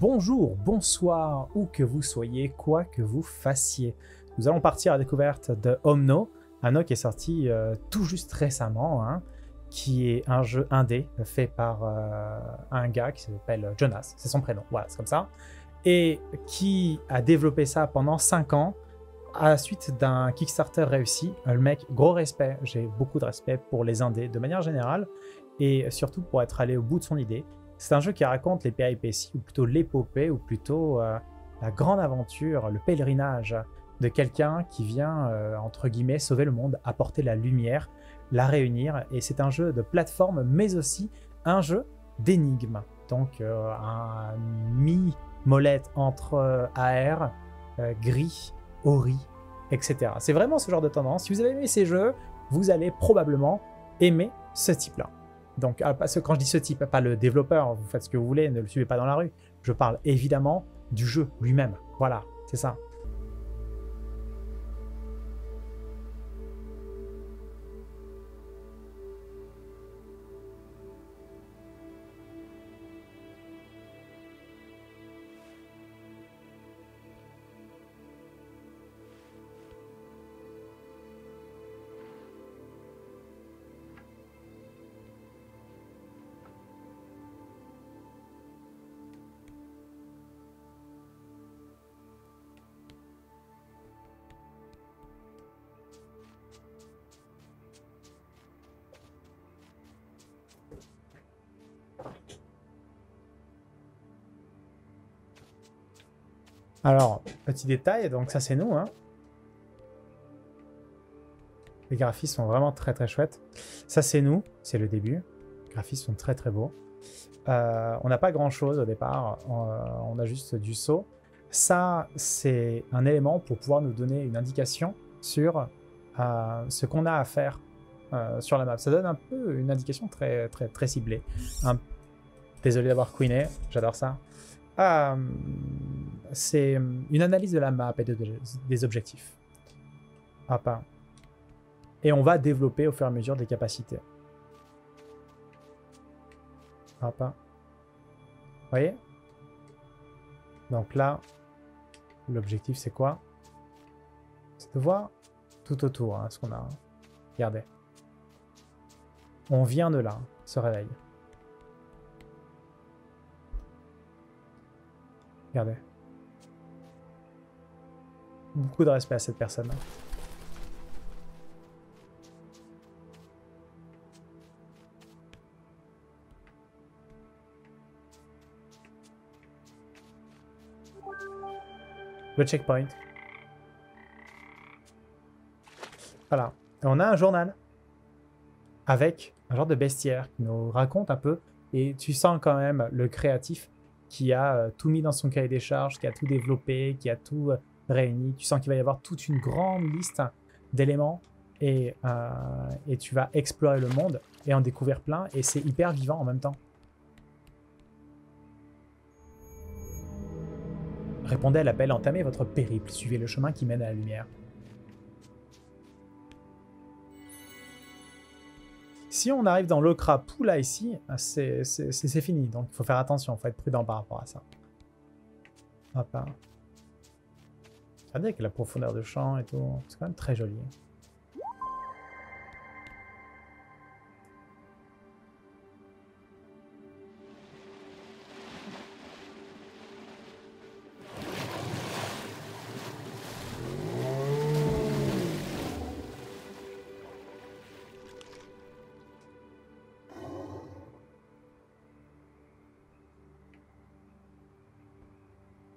bonjour, bonsoir, où que vous soyez, quoi que vous fassiez. Nous allons partir à la découverte de Omno, un jeu qui est sorti euh, tout juste récemment, hein, qui est un jeu indé fait par euh, un gars qui s'appelle Jonas, c'est son prénom, voilà, c'est comme ça, et qui a développé ça pendant 5 ans à la suite d'un Kickstarter réussi. Le mec, gros respect, j'ai beaucoup de respect pour les indés de manière générale, et surtout pour être allé au bout de son idée. C'est un jeu qui raconte les péripéties, ou plutôt l'épopée, ou plutôt euh, la grande aventure, le pèlerinage de quelqu'un qui vient, euh, entre guillemets, sauver le monde, apporter la lumière, la réunir. Et c'est un jeu de plateforme, mais aussi un jeu d'énigmes. Donc euh, un mi-molette entre AR, gris, ori, etc. C'est vraiment ce genre de tendance. Si vous avez aimé ces jeux, vous allez probablement aimer ce type-là. Donc, ah, quand je dis ce type, pas le développeur, vous faites ce que vous voulez, ne le suivez pas dans la rue. Je parle évidemment du jeu lui-même. Voilà, c'est ça. Alors, petit détail, donc ça c'est nous. Hein. Les graphismes sont vraiment très très chouettes. Ça c'est nous, c'est le début. Les graphismes sont très très beaux. Euh, on n'a pas grand chose au départ, on, a juste du saut. Ça c'est un élément pour pouvoir nous donner une indication sur euh, ce qu'on a à faire euh, sur la map. Ça donne un peu une indication très très très ciblée. Désolé d'avoir queené, j'adore ça. Euh, c'est une analyse de la map et des objectifs. Hop. Et on va développer au fur et à mesure des capacités. Hop. Vous voyez? Donc là, l'objectif c'est quoi? C'est de voir tout autour hein, ce qu'on a. Regardez. On vient de là, ce réveil. Regardez. Beaucoup de respect à cette personne. Le checkpoint. Voilà. On a un journal avec un genre de bestiaire qui nous raconte un peu. Et tu sens quand même le créatif qui a euh, tout mis dans son cahier des charges, qui a tout développé, qui a tout euh, réuni. Tu sens qu'il va y avoir toute une grande liste d'éléments et, euh, et tu vas explorer le monde et en découvrir plein et c'est hyper vivant en même temps. Répondez à l'appel, entamez votre périple, suivez le chemin qui mène à la lumière. Si on arrive dans l'Okrapou, là, ici, c'est fini. Donc, il faut faire attention, il faut être prudent par rapport à ça. Hop. Hein. Regardez avec la profondeur de champ et tout. C'est quand même très joli.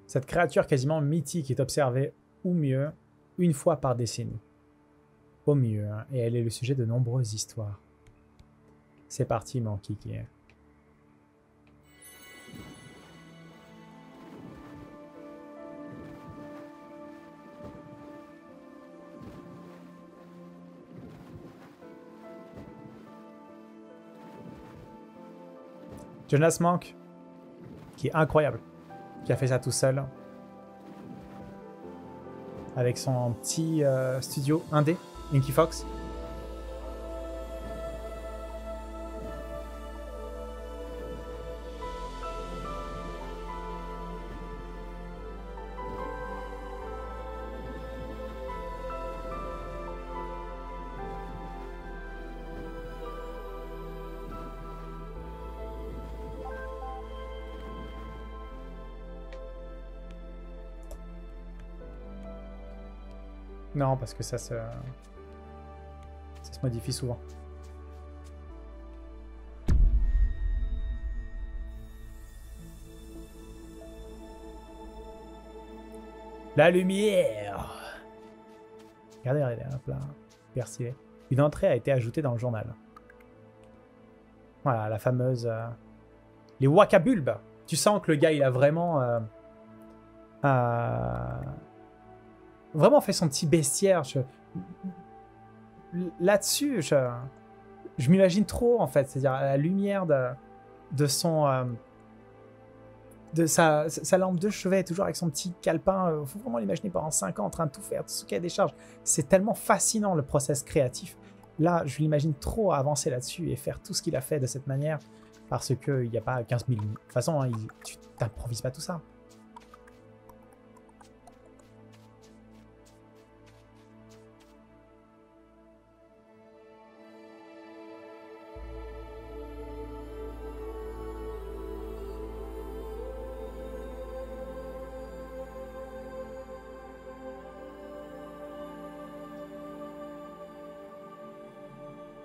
Cette créature quasiment mythique est observée, mieux, une fois par décennie. Au mieux, hein, et elle est le sujet de nombreuses histoires. C'est parti, mon kiki. Jonas Monk, qui est incroyable qui a fait ça tout seul. Avec son petit euh, studio indé, Inky Fox. Parce que ça se... Ça se modifie souvent. La lumière Regardez, regardez, hop là. Merci. Une entrée a été ajoutée dans le journal. Voilà, la fameuse... euh, Les wakabulbes Tu sens que le gars, il a vraiment... euh, euh, Vraiment fait son petit bestiaire. Là-dessus, je, m'imagine trop, en fait. C'est-à-dire, à la lumière de, son... euh, de sa, lampe de chevet, toujours avec son petit calepin. euh, faut vraiment l'imaginer pendant 5 ans en train de tout faire, tout ce qu'il y a des charges. C'est tellement fascinant le process créatif. Là, je l'imagine trop avancer là-dessus et faire tout ce qu'il a fait de cette manière parce qu'il n'y a pas 15 000. De toute façon, hein, il- tu t'improvises pas tout ça.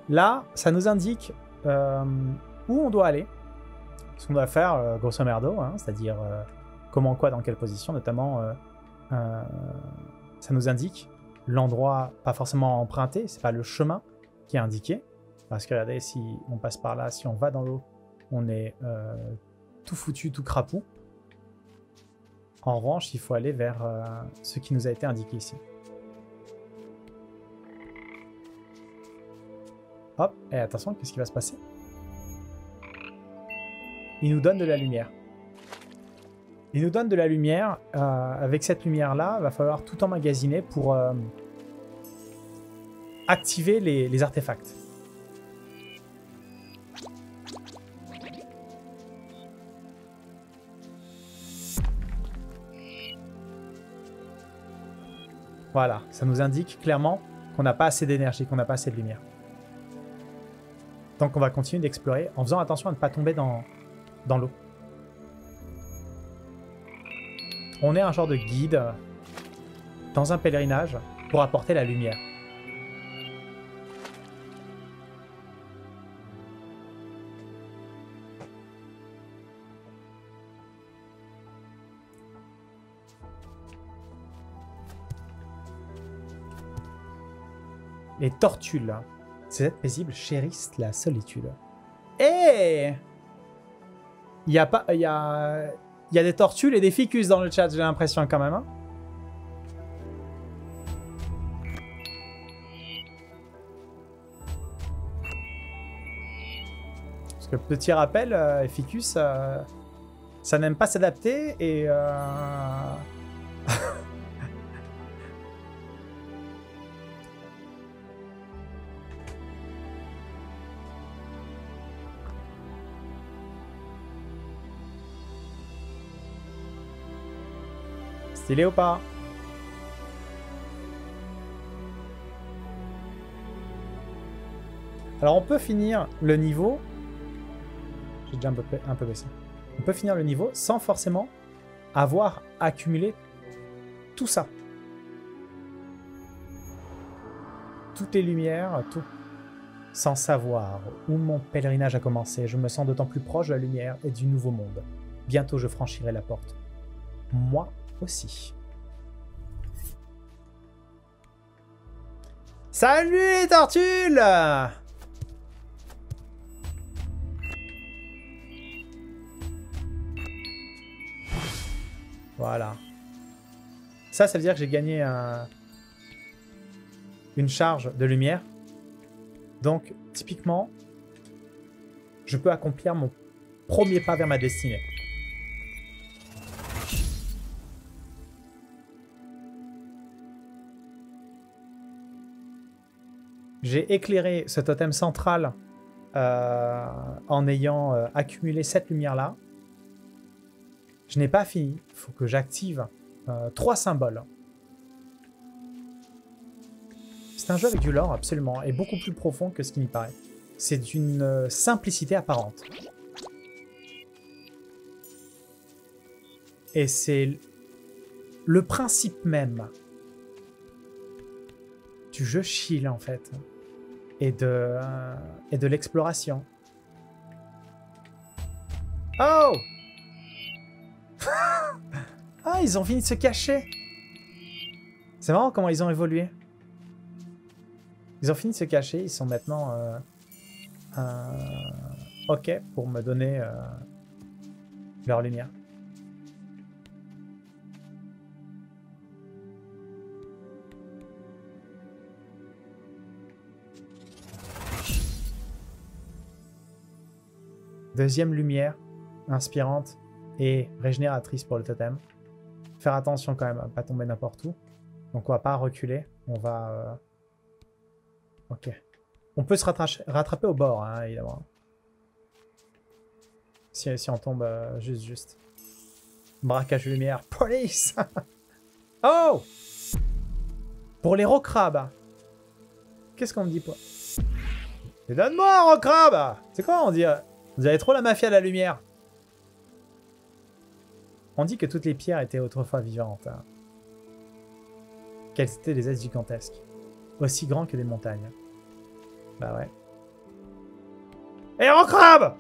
Là, ça nous indique euh, où on doit aller, ce qu'on doit faire, euh, grosso merdo, hein, c'est-à-dire euh, comment, quoi, dans quelle position, notamment. ça nous indique l'endroit, pas forcément emprunté, c'est pas le chemin qui est indiqué, parce que regardez, si on passe par là, si on va dans l'eau, on est tout foutu, tout crapou. En revanche, il faut aller vers ce qui nous a été indiqué ici. Hop, et attention, qu'est-ce qui va se passer? Il nous donne de la lumière. Il nous donne de la lumière. euh, avec cette lumière-là, il va falloir tout emmagasiner pour euh, activer les, les artefacts. Voilà, ça nous indique clairement qu'on n'a pas assez d'énergie, qu'on n'a pas assez de lumière. Donc on va continuer d'explorer en faisant attention à ne pas tomber dans, dans l'eau. On est un genre de guide euh, dans un pèlerinage pour apporter la lumière. Les tortules, ces êtres paisibles chérissent la solitude. Eh Il y a pas, il y a, il y a des tortules et des ficus dans le chat, j'ai l'impression quand même. hein. Parce que petit rappel, euh, ficus, euh, ça n'aime pas s'adapter et euh, Stylé ou pas Alors on peut finir le niveau. J'ai déjà un peu, un peu baissé. On peut finir le niveau sans forcément avoir accumulé tout ça. Toutes les lumières, tout. Sans savoir où mon pèlerinage a commencé, je me sens d'autant plus proche de la lumière et du nouveau monde. Bientôt je franchirai la porte. Moi aussi. Salut les tortules Voilà. Ça, ça veut dire que j'ai gagné un- une charge de lumière. Donc, typiquement, je peux accomplir mon premier pas vers ma destinée. J'ai éclairé ce totem central euh, en ayant euh, accumulé cette lumière-là. Je n'ai pas fini. Il faut que j'active euh, trois symboles. C'est un jeu avec du lore, absolument, et beaucoup plus profond que ce qui m'y paraît. C'est d'une simplicité apparente. Et c'est le principe même du jeu chill en fait. Et de, euh, et de l'exploration. Oh Ah, ils ont fini de se cacher C'est marrant comment ils ont évolué. Ils ont fini de se cacher, ils sont maintenant... Euh, euh, ok pour me donner leur lumière. Deuxième lumière, inspirante et régénératrice pour le totem. Faire attention quand même à pas tomber n'importe où. Donc on va pas reculer, on va... Euh, ok. On peut se rattraper au bord, hein, évidemment. Si, on tombe euh, juste, juste. Braquage lumière. Police Oh Pour les crabes. Qu'est-ce qu'on me dit, pas Donne-moi un crabe C'est quoi on dit vous avez trop la mafia de la lumière. On dit que toutes les pierres étaient autrefois vivantes. Hein. Qu'elles étaient des êtres gigantesques. Aussi grands que des montagnes. Bah ouais. Et en crabe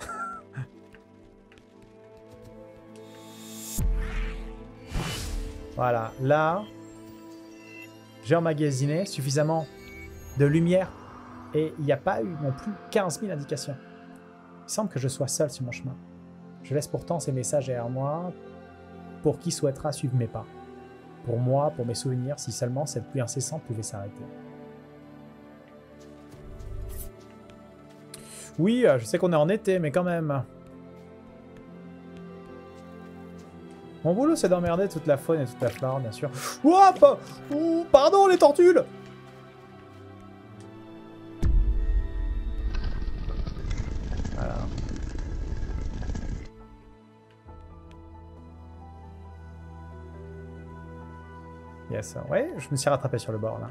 Voilà, là, j'ai emmagasiné suffisamment de lumière et il n'y a pas eu non plus 15 000 indications. Il semble que je sois seul sur mon chemin. Je laisse pourtant ces messages derrière moi pour qui souhaitera suivre mes pas. Pour moi, pour mes souvenirs, si seulement cette pluie incessante pouvait s'arrêter. Oui, euh, je sais qu'on est en été, mais quand même. Mon boulot, c'est d'emmerder toute la faune et toute la flore, bien sûr. Ouah, pardon, les tortues Ouais, je me suis rattrapé sur le bord là.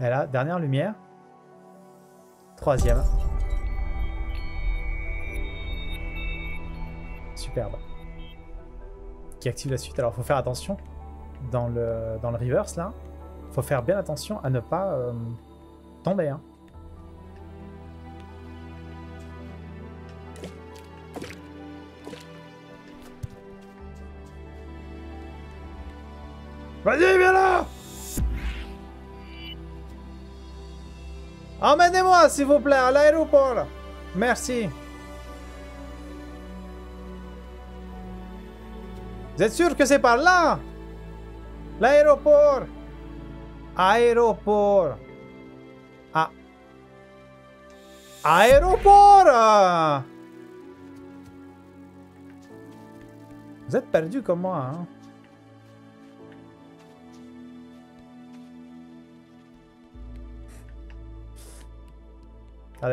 Et là, dernière lumière. Troisième. Superbe. Qui active la suite. Alors, faut faire attention. Dans le, dans le reverse, là, faut faire bien attention à ne pas euh, tomber. Hein. Emmenez-moi, s'il vous plaît, à l'aéroport. Merci. Vous êtes sûr que c'est par là? L'aéroport. Aéroport. Ah. Aéroport Vous êtes perdu comme moi, hein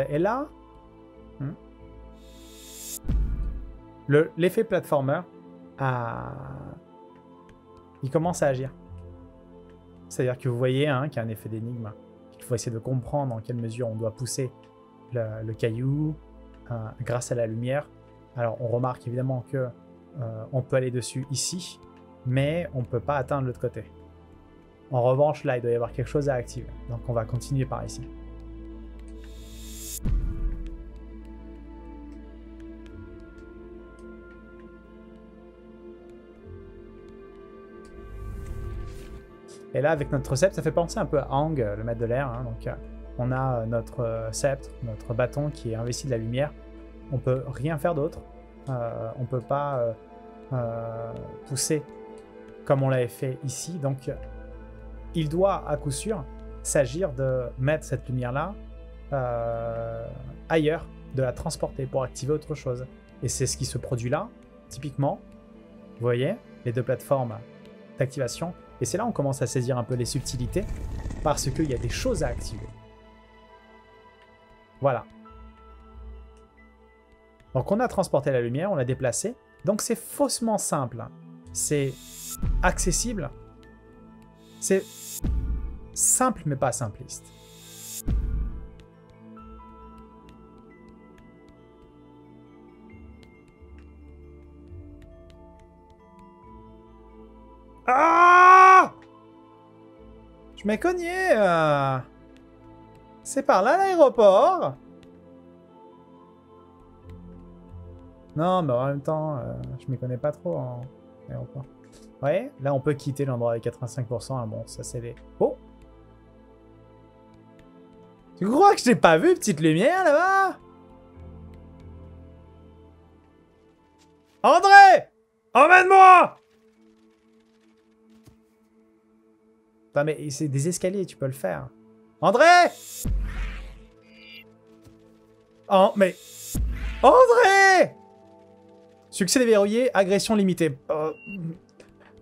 Et là, hmm, l'effet platformer, il commence à agir. C'est-à-dire que vous voyez hein, qu'il y a un effet d'énigme. Il faut essayer de comprendre en quelle mesure on doit pousser le, caillou euh, grâce à la lumière. Alors on remarque évidemment que euh, on peut aller dessus ici, mais on ne peut pas atteindre l'autre côté. En revanche, là, il doit y avoir quelque chose à activer. Donc on va continuer par ici. Et là, avec notre sceptre, ça fait penser un peu à Ang, le maître de l'air. Hein. Donc, euh, on a euh, notre euh, sceptre, notre bâton qui est investi de la lumière. On peut rien faire d'autre. Euh, on peut pas pousser comme on l'avait fait ici. Donc, il doit à coup sûr s'agir de mettre cette lumière-là ailleurs, de la transporter pour activer autre chose. Et c'est ce qui se produit là, typiquement. Vous voyez, les deux plateformes d'activation et c'est là on commence à saisir un peu les subtilités, parce qu'il y a des choses à activer. Voilà. Donc on a transporté la lumière, on l'a déplacée. Donc c'est faussement simple. Hein. C'est accessible. C'est simple mais pas simpliste. Ah je m'ai cogné euh. C'est par là l'aéroport Non, mais en même temps, euh, je m'y connais pas trop en aéroport. Ouais, là on peut quitter l'endroit avec 85%. Ah bon, ça c'est les... Oh Tu crois que je pas vu, petite lumière là-bas? André Emmène-moi Putain, mais c'est des escaliers, tu peux le faire. André Oh, mais... André Succès déverrouillé, agression limitée. Euh,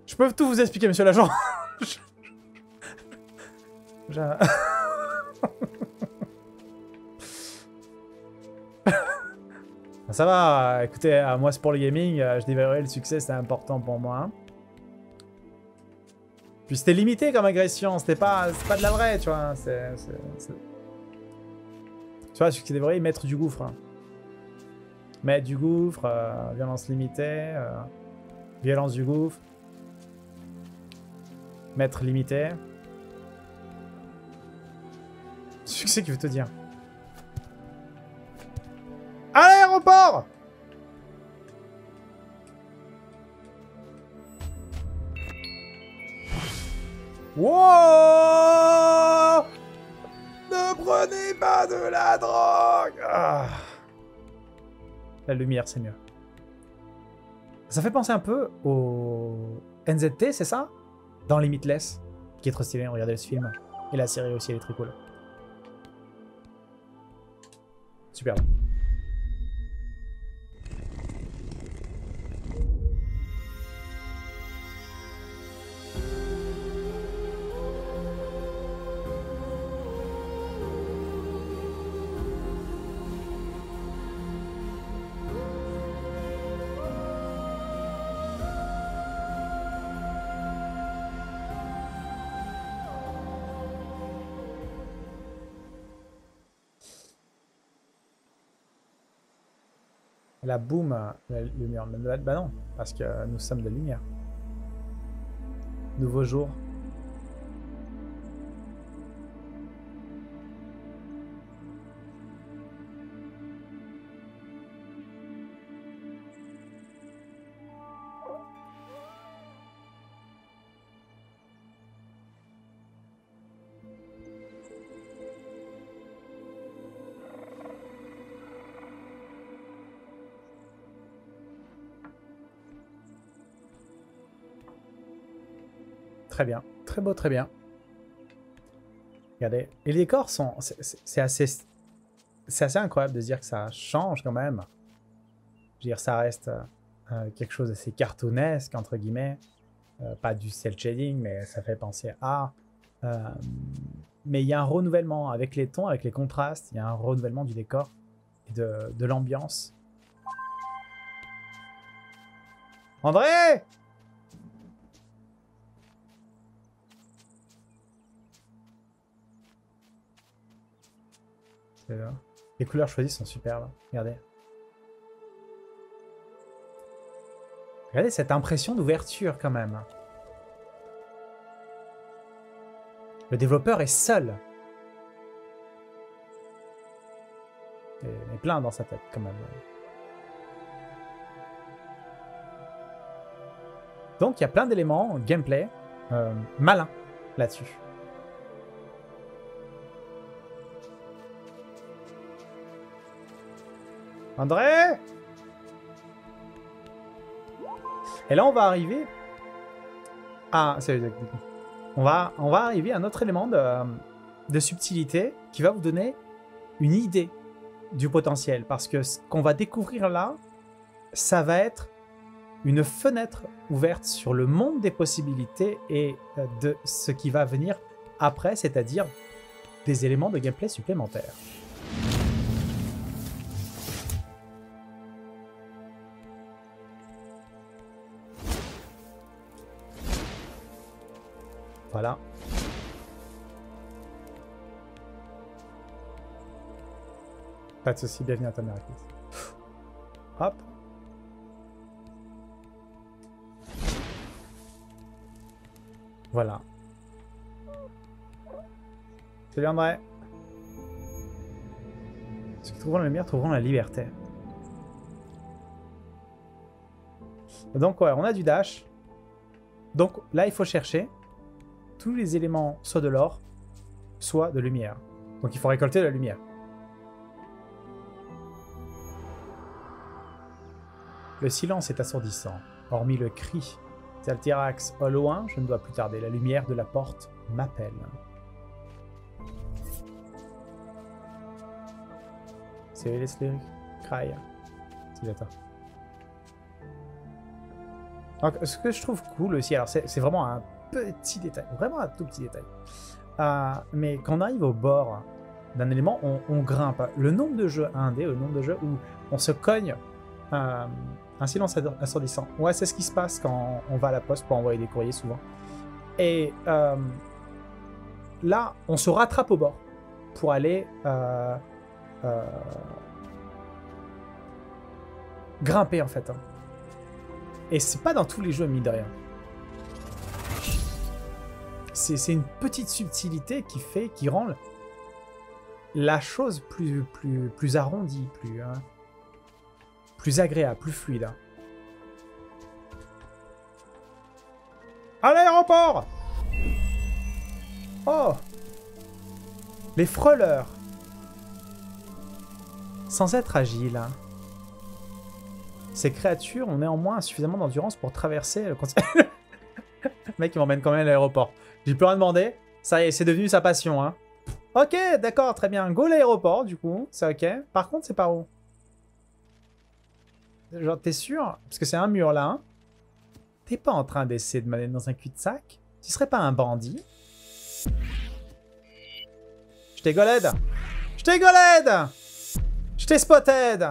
je peux tout vous expliquer, monsieur l'agent. Ça va, écoutez, moi c'est pour le gaming, euh, je déverrouille le succès, c'est important pour moi. Puis c'était limité comme agression, c'était pas, pas de la vraie, tu vois. Tu vois, succès déverrouillé, maître du gouffre. Hein. Maître du gouffre, euh, violence limitée, euh, violence du gouffre. Maître limité. Succès qui veut te dire? À l'aéroport Wow Ne prenez pas de la drogue ah. La lumière, c'est mieux. Ça fait penser un peu au NZT, c'est ça? Dans Limitless, qui est trop stylé, regardez ce film. Et la série aussi, elle est très cool. Super. La boum, la lumière. Bah non, parce que nous sommes de lumière. Nouveau jour, Très bien. Très beau, très bien. Regardez. Et les décors sont... C'est assez... C'est assez incroyable de dire que ça change quand même. Je veux dire, ça reste euh, quelque chose d'assez cartoonesque, entre guillemets. Euh, pas du cel shading, mais ça fait penser à... Euh, mais il y a un renouvellement avec les tons, avec les contrastes. Il y a un renouvellement du décor et de l'ambiance. André Les couleurs choisies sont superbes. Regardez. Regardez cette impression d'ouverture quand même. Le développeur est seul. Il est plein dans sa tête quand même. Donc il y a plein d'éléments gameplay euh, malins là-dessus. André? Et là, on va arriver à... On va, on va arriver à un autre élément de, de subtilité qui va vous donner une idée du potentiel. Parce que ce qu'on va découvrir là, ça va être une fenêtre ouverte sur le monde des possibilités et euh, de ce qui va venir après, c'est-à-dire des éléments de gameplay supplémentaires. Voilà. Pas de soucis, bienvenue à ta mère. Hop. Voilà. Salut André. Ceux qui trouveront la lumière trouveront la liberté. Donc ouais, on a du dash. Donc là, il faut chercher tous les éléments, soit de l'or, soit de lumière. Donc il faut récolter la lumière. Le silence est assourdissant, hormis le cri. Zaltirax, au loin, je ne dois plus tarder. La lumière de la porte m'appelle. C'est Leslie Cry. C'est d'accord. Donc, ce que je trouve cool aussi, alors c'est vraiment un petit détail, vraiment un tout petit détail. Euh, mais quand on arrive au bord d'un élément, on, grimpe. Le nombre de jeux indés, le nombre de jeux où on se cogne euh, un silence assourdissant. Ouais, c'est ce qui se passe quand on va à la poste pour envoyer des courriers souvent. Et euh, là, on se rattrape au bord pour aller grimper en fait. Et c'est pas dans tous les jeux, mine de rien. C'est une petite subtilité qui fait, qui rend la chose plus, plus, plus arrondie, plus, hein, plus agréable, plus fluide. Hein. À l'aéroport Oh Les frôleurs Sans être agiles, hein. Ces créatures ont néanmoins suffisamment d'endurance pour traverser le continent. mec, il m'emmène quand même à l'aéroport. J'ai plus rien demandé. Ça y est, c'est devenu sa passion. Hein. Ok, d'accord, très bien. Go l'aéroport, du coup. C'est ok. Par contre, c'est par où? Genre, t'es sûr? Parce que c'est un mur, là. Hein t'es pas en train d'essayer de m'amener dans un cul-de-sac? Tu serais pas un bandit? Je t'ai goled Je t'ai goled Je t'ai spotted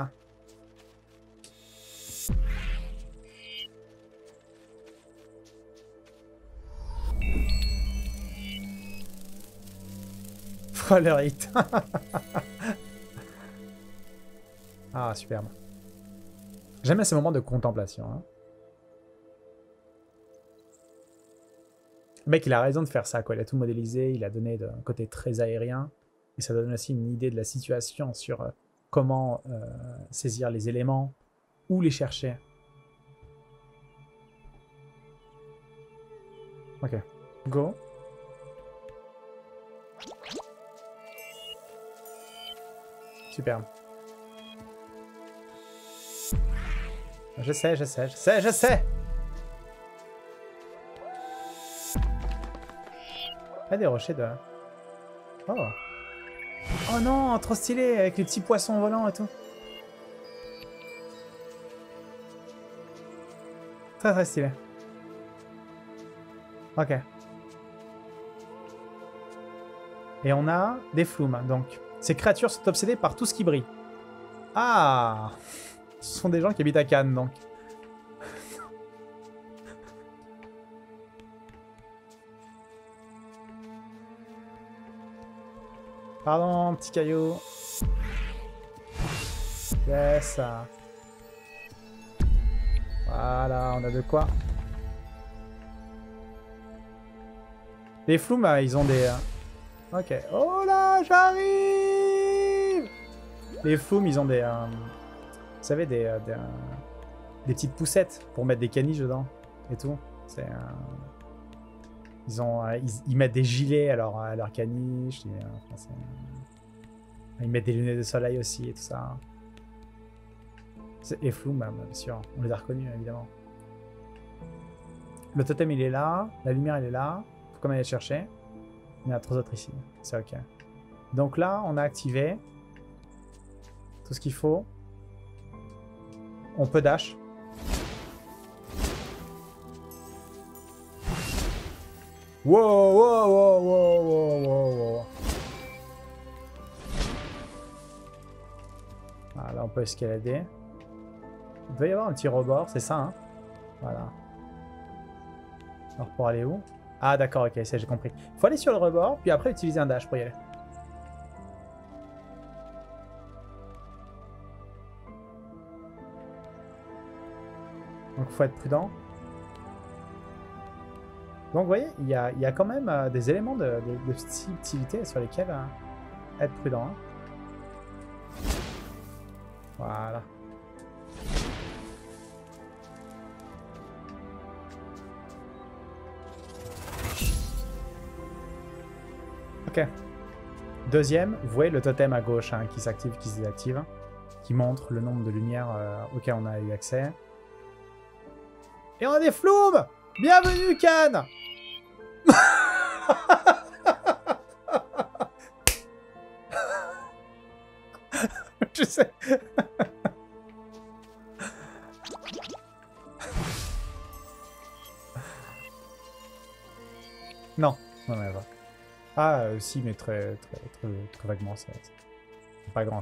ah, superbe. J'aime ces moments de contemplation. Hein. Le mec, il a raison de faire ça, quoi. Il a tout modélisé, il a donné un côté très aérien. Et ça donne aussi une idée de la situation sur euh, comment euh, saisir les éléments, où les chercher. Ok. Go. Super. Je sais, je sais, je sais, je sais Ah, des rochers de... Oh Oh non, trop stylé, avec les petits poissons volants et tout. Très très stylé. Ok. Et on a des flumes, donc. Ces créatures sont obsédées par tout ce qui brille. Ah Ce sont des gens qui habitent à Cannes, donc. Pardon, petit caillou. Yes. Voilà, on a de quoi. Les floumes, ils ont des... Euh, ok. Oh là, j'arrive les floumes, ils ont des... Euh, vous savez, des, euh, euh, des, petites poussettes pour mettre des caniches dedans et tout. C'est... ils, ont, ils, mettent des gilets à leur, à caniche. ils mettent des lunettes de soleil aussi et tout ça. Et floumes, bah, bien sûr. On les a reconnus, évidemment. Le totem, il est là. La lumière, elle est là. Faut quand même aller chercher. Il y en a trois autres ici. C'est ok. Donc là, on a activé ce qu'il faut. On peut dash. Wow, wow, wow, wow, wow, wow, Voilà, on peut escalader. Il doit y avoir un petit rebord, c'est ça, hein Voilà. Alors pour aller où? Ah d'accord, ok, ça j'ai compris. Faut aller sur le rebord, puis après utiliser un dash pour y aller. Donc faut être prudent. Donc vous voyez, il y a, il y a quand même euh, des éléments de, subtilité sur lesquels euh, être prudent. hein. Voilà. Ok. Deuxième, vous voyez le totem à gauche hein, qui s'active, qui se désactive, qui montre le nombre de lumières euh, auxquelles on a eu accès. Et on a des floumes Bienvenue, Cannes Je sais. non, non, mais va. Ah, euh, si, mais très, très, très, très vaguement, pas grand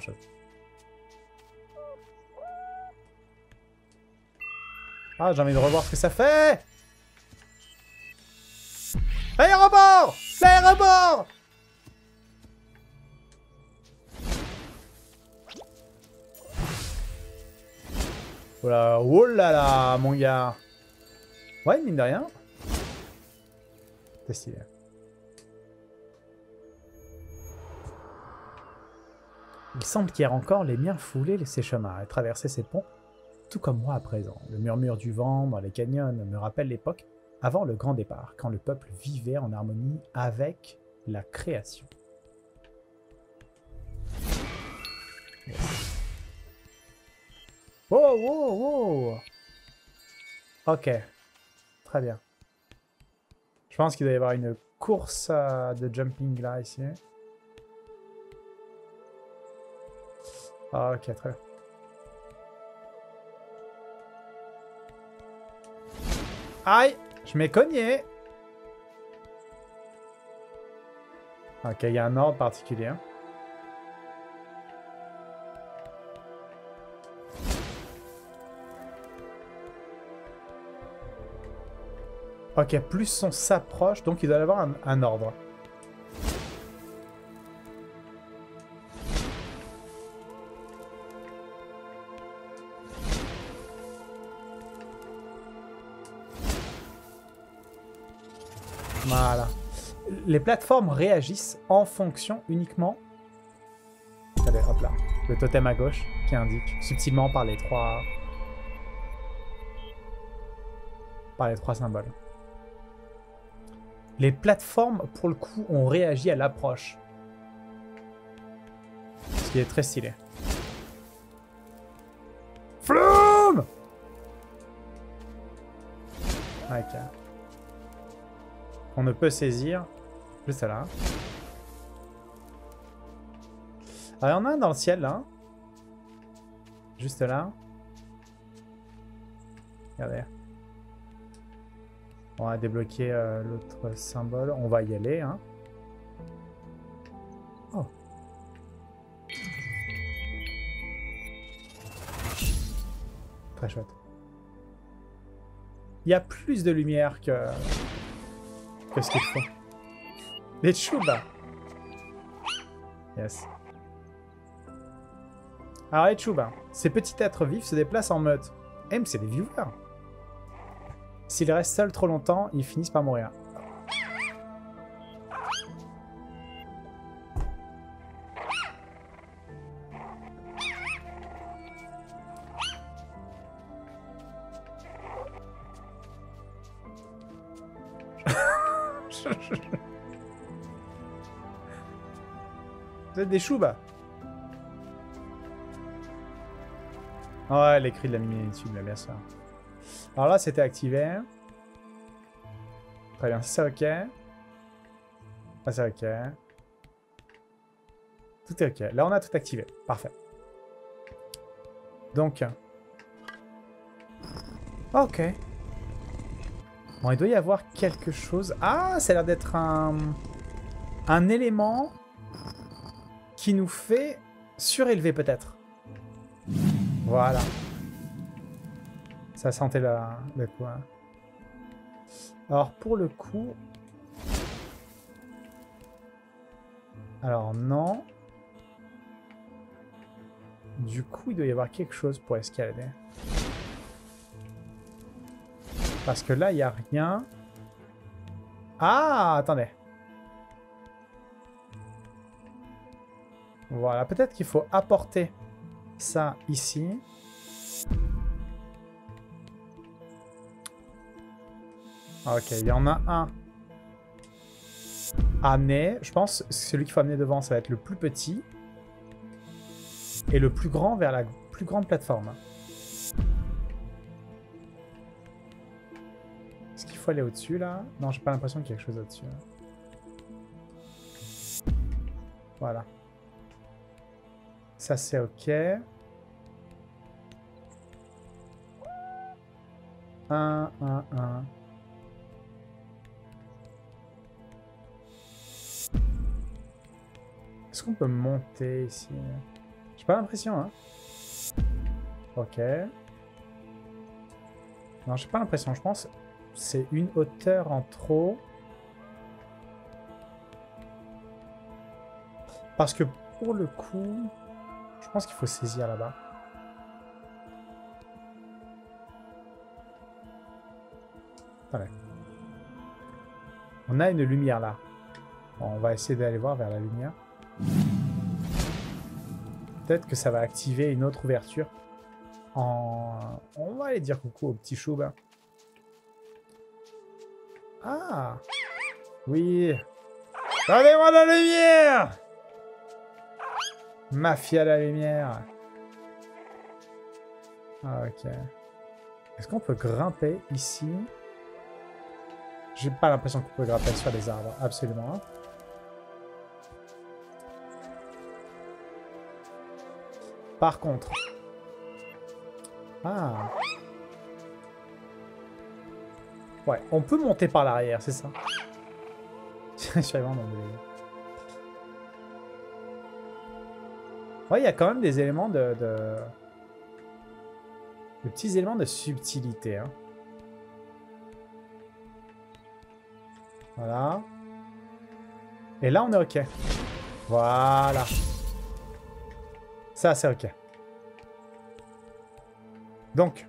Ah, j'ai envie de revoir ce que ça fait. L'aéroport L'aéroport Oh là, oh là là, mon gars. Ouais, mine de rien. C'est stylé. Il semble qu'hier encore, les miens foulaient ces chemins et traversaient ces ponts, tout comme moi à présent. Le murmure du vent dans les canyons me rappelle l'époque avant le grand départ, quand le peuple vivait en harmonie avec la création. Wow, wow, wow Ok. Très bien. Je pense qu'il doit y avoir une course euh, de jumping là, ici. Ok, très bien. Aïe Je m'ai cogné Ok, il y a un ordre particulier. Ok, plus on s'approche, donc il doit y avoir un, un ordre. Les plateformes réagissent en fonction uniquement... Allez, hop là. Le totem à gauche qui indique subtilement par les trois... Par les trois symboles. Les plateformes, pour le coup, ont réagi à l'approche. Ce qui est très stylé. Flume Ok. On ne peut saisir là. Alors, il y en a un dans le ciel, là. Juste là. Regardez. On va débloquer euh, l'autre symbole. On va y aller. Hein. Oh. Très chouette. Il y a plus de lumière que, que ce qu'il faut. Les Chubas. Yes. Alors les Chubas, ces petits êtres vifs se déplacent en meute. Mais c'est des viewers. S'ils restent seuls trop longtemps, ils finissent par mourir. Vous êtes des choubas. Ouais, les cris de la mini-tube, là, bien sûr. Alors là, c'était activé. Très bien, c'est ok. Ah, c'est ok. Tout est ok. Là, on a tout activé. Parfait. Donc. Ok. Bon, il doit y avoir quelque chose. Ah, ça a l'air d'être un... Un élément qui nous fait surélever peut-être. Voilà. Ça sentait la, le coup. hein. Alors pour le coup... Alors non. Du coup, il doit y avoir quelque chose pour escalader. Parce que là, il n'y a rien. Ah, attendez. Voilà, peut-être qu'il faut apporter ça ici. Ok, il y en a un amener. Je pense que celui qu'il faut amener devant, ça va être le plus petit. Et le plus grand vers la plus grande plateforme. Est-ce qu'il faut aller au-dessus, là? Non, j'ai pas l'impression qu'il y a quelque chose au-dessus. Voilà. Ça, c'est OK. Un, un, un. Est-ce qu'on peut monter ici? J'ai pas l'impression, hein. Ok. Non, j'ai pas l'impression. Je pense c'est une hauteur en trop. Parce que pour le coup, je pense qu'il faut saisir là-bas. On a une lumière là. on va essayer d'aller voir vers la lumière. Peut-être que ça va activer une autre ouverture. En... On va aller dire coucou au petit choub. Ah Oui Donnez-moi la lumière Mafia la lumière ah, ok. Est-ce qu'on peut grimper ici? J'ai pas l'impression qu'on peut grimper sur les arbres, absolument. Par contre... Ah Ouais, on peut monter par l'arrière, c'est ça. Je suis vraiment Ouais, il y a quand même des éléments de... de... Petits éléments de subtilité. Hein. Voilà. Et là, on est OK. Voilà. Ça, c'est OK. Donc,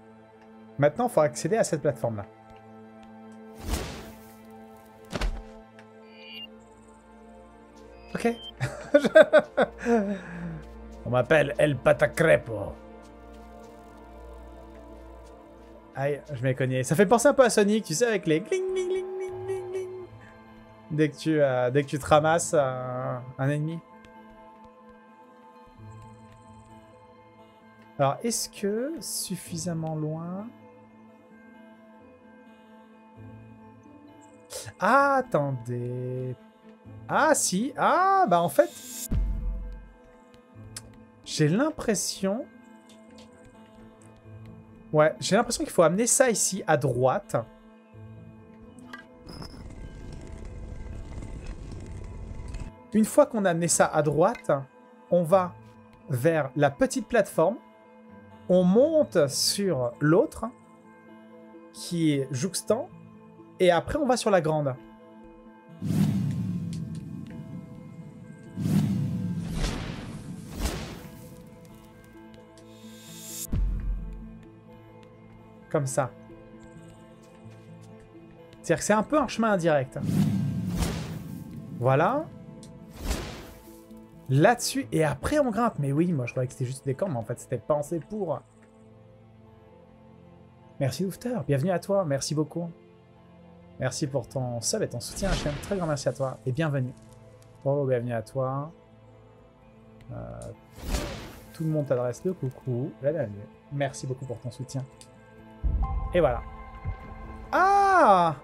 maintenant, il faut accéder à cette plateforme-là. Ok. M'appelle El Patacrepo. Aïe, je m'ai cogné. Ça fait penser un peu à Sonic, tu sais, avec les cling, cling, Dès que tu, euh, dès que tu te ramasses un ennemi. Alors, est-ce que suffisamment loin... Ah, attendez. Ah, si. Ah, bah en fait... J'ai l'impression... Ouais, j'ai l'impression qu'il faut amener ça ici, à droite. Une fois qu'on a amené ça à droite, on va vers la petite plateforme on monte sur l'autre, qui est jouxtant, et après on va sur la grande. Comme ça. C'est-à-dire que c'est un peu un chemin indirect. Voilà là-dessus, et après on grimpe. Mais oui, moi je croyais que c'était juste des camps, mais en fait c'était pensé pour... Merci Oufter, bienvenue à toi, merci beaucoup. Merci pour ton sub et ton soutien à la chaîne, très grand merci à toi, et bienvenue. Oh, bienvenue à toi. Euh, tout le monde t'adresse le coucou. Merci beaucoup pour ton soutien. Et voilà. Ah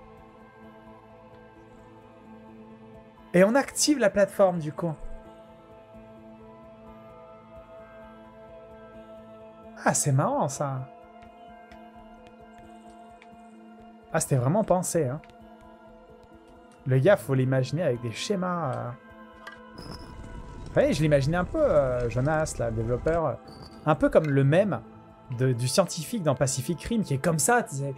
Et on active la plateforme du coup. Ah, c'est marrant ça. Ah, c'était vraiment pensé. Hein. Le gars, faut l'imaginer avec des schémas. Euh... je l'imaginais un peu, euh, Jonas, le développeur, un peu comme le même du scientifique dans Pacific Rim, qui est comme ça, tu sais,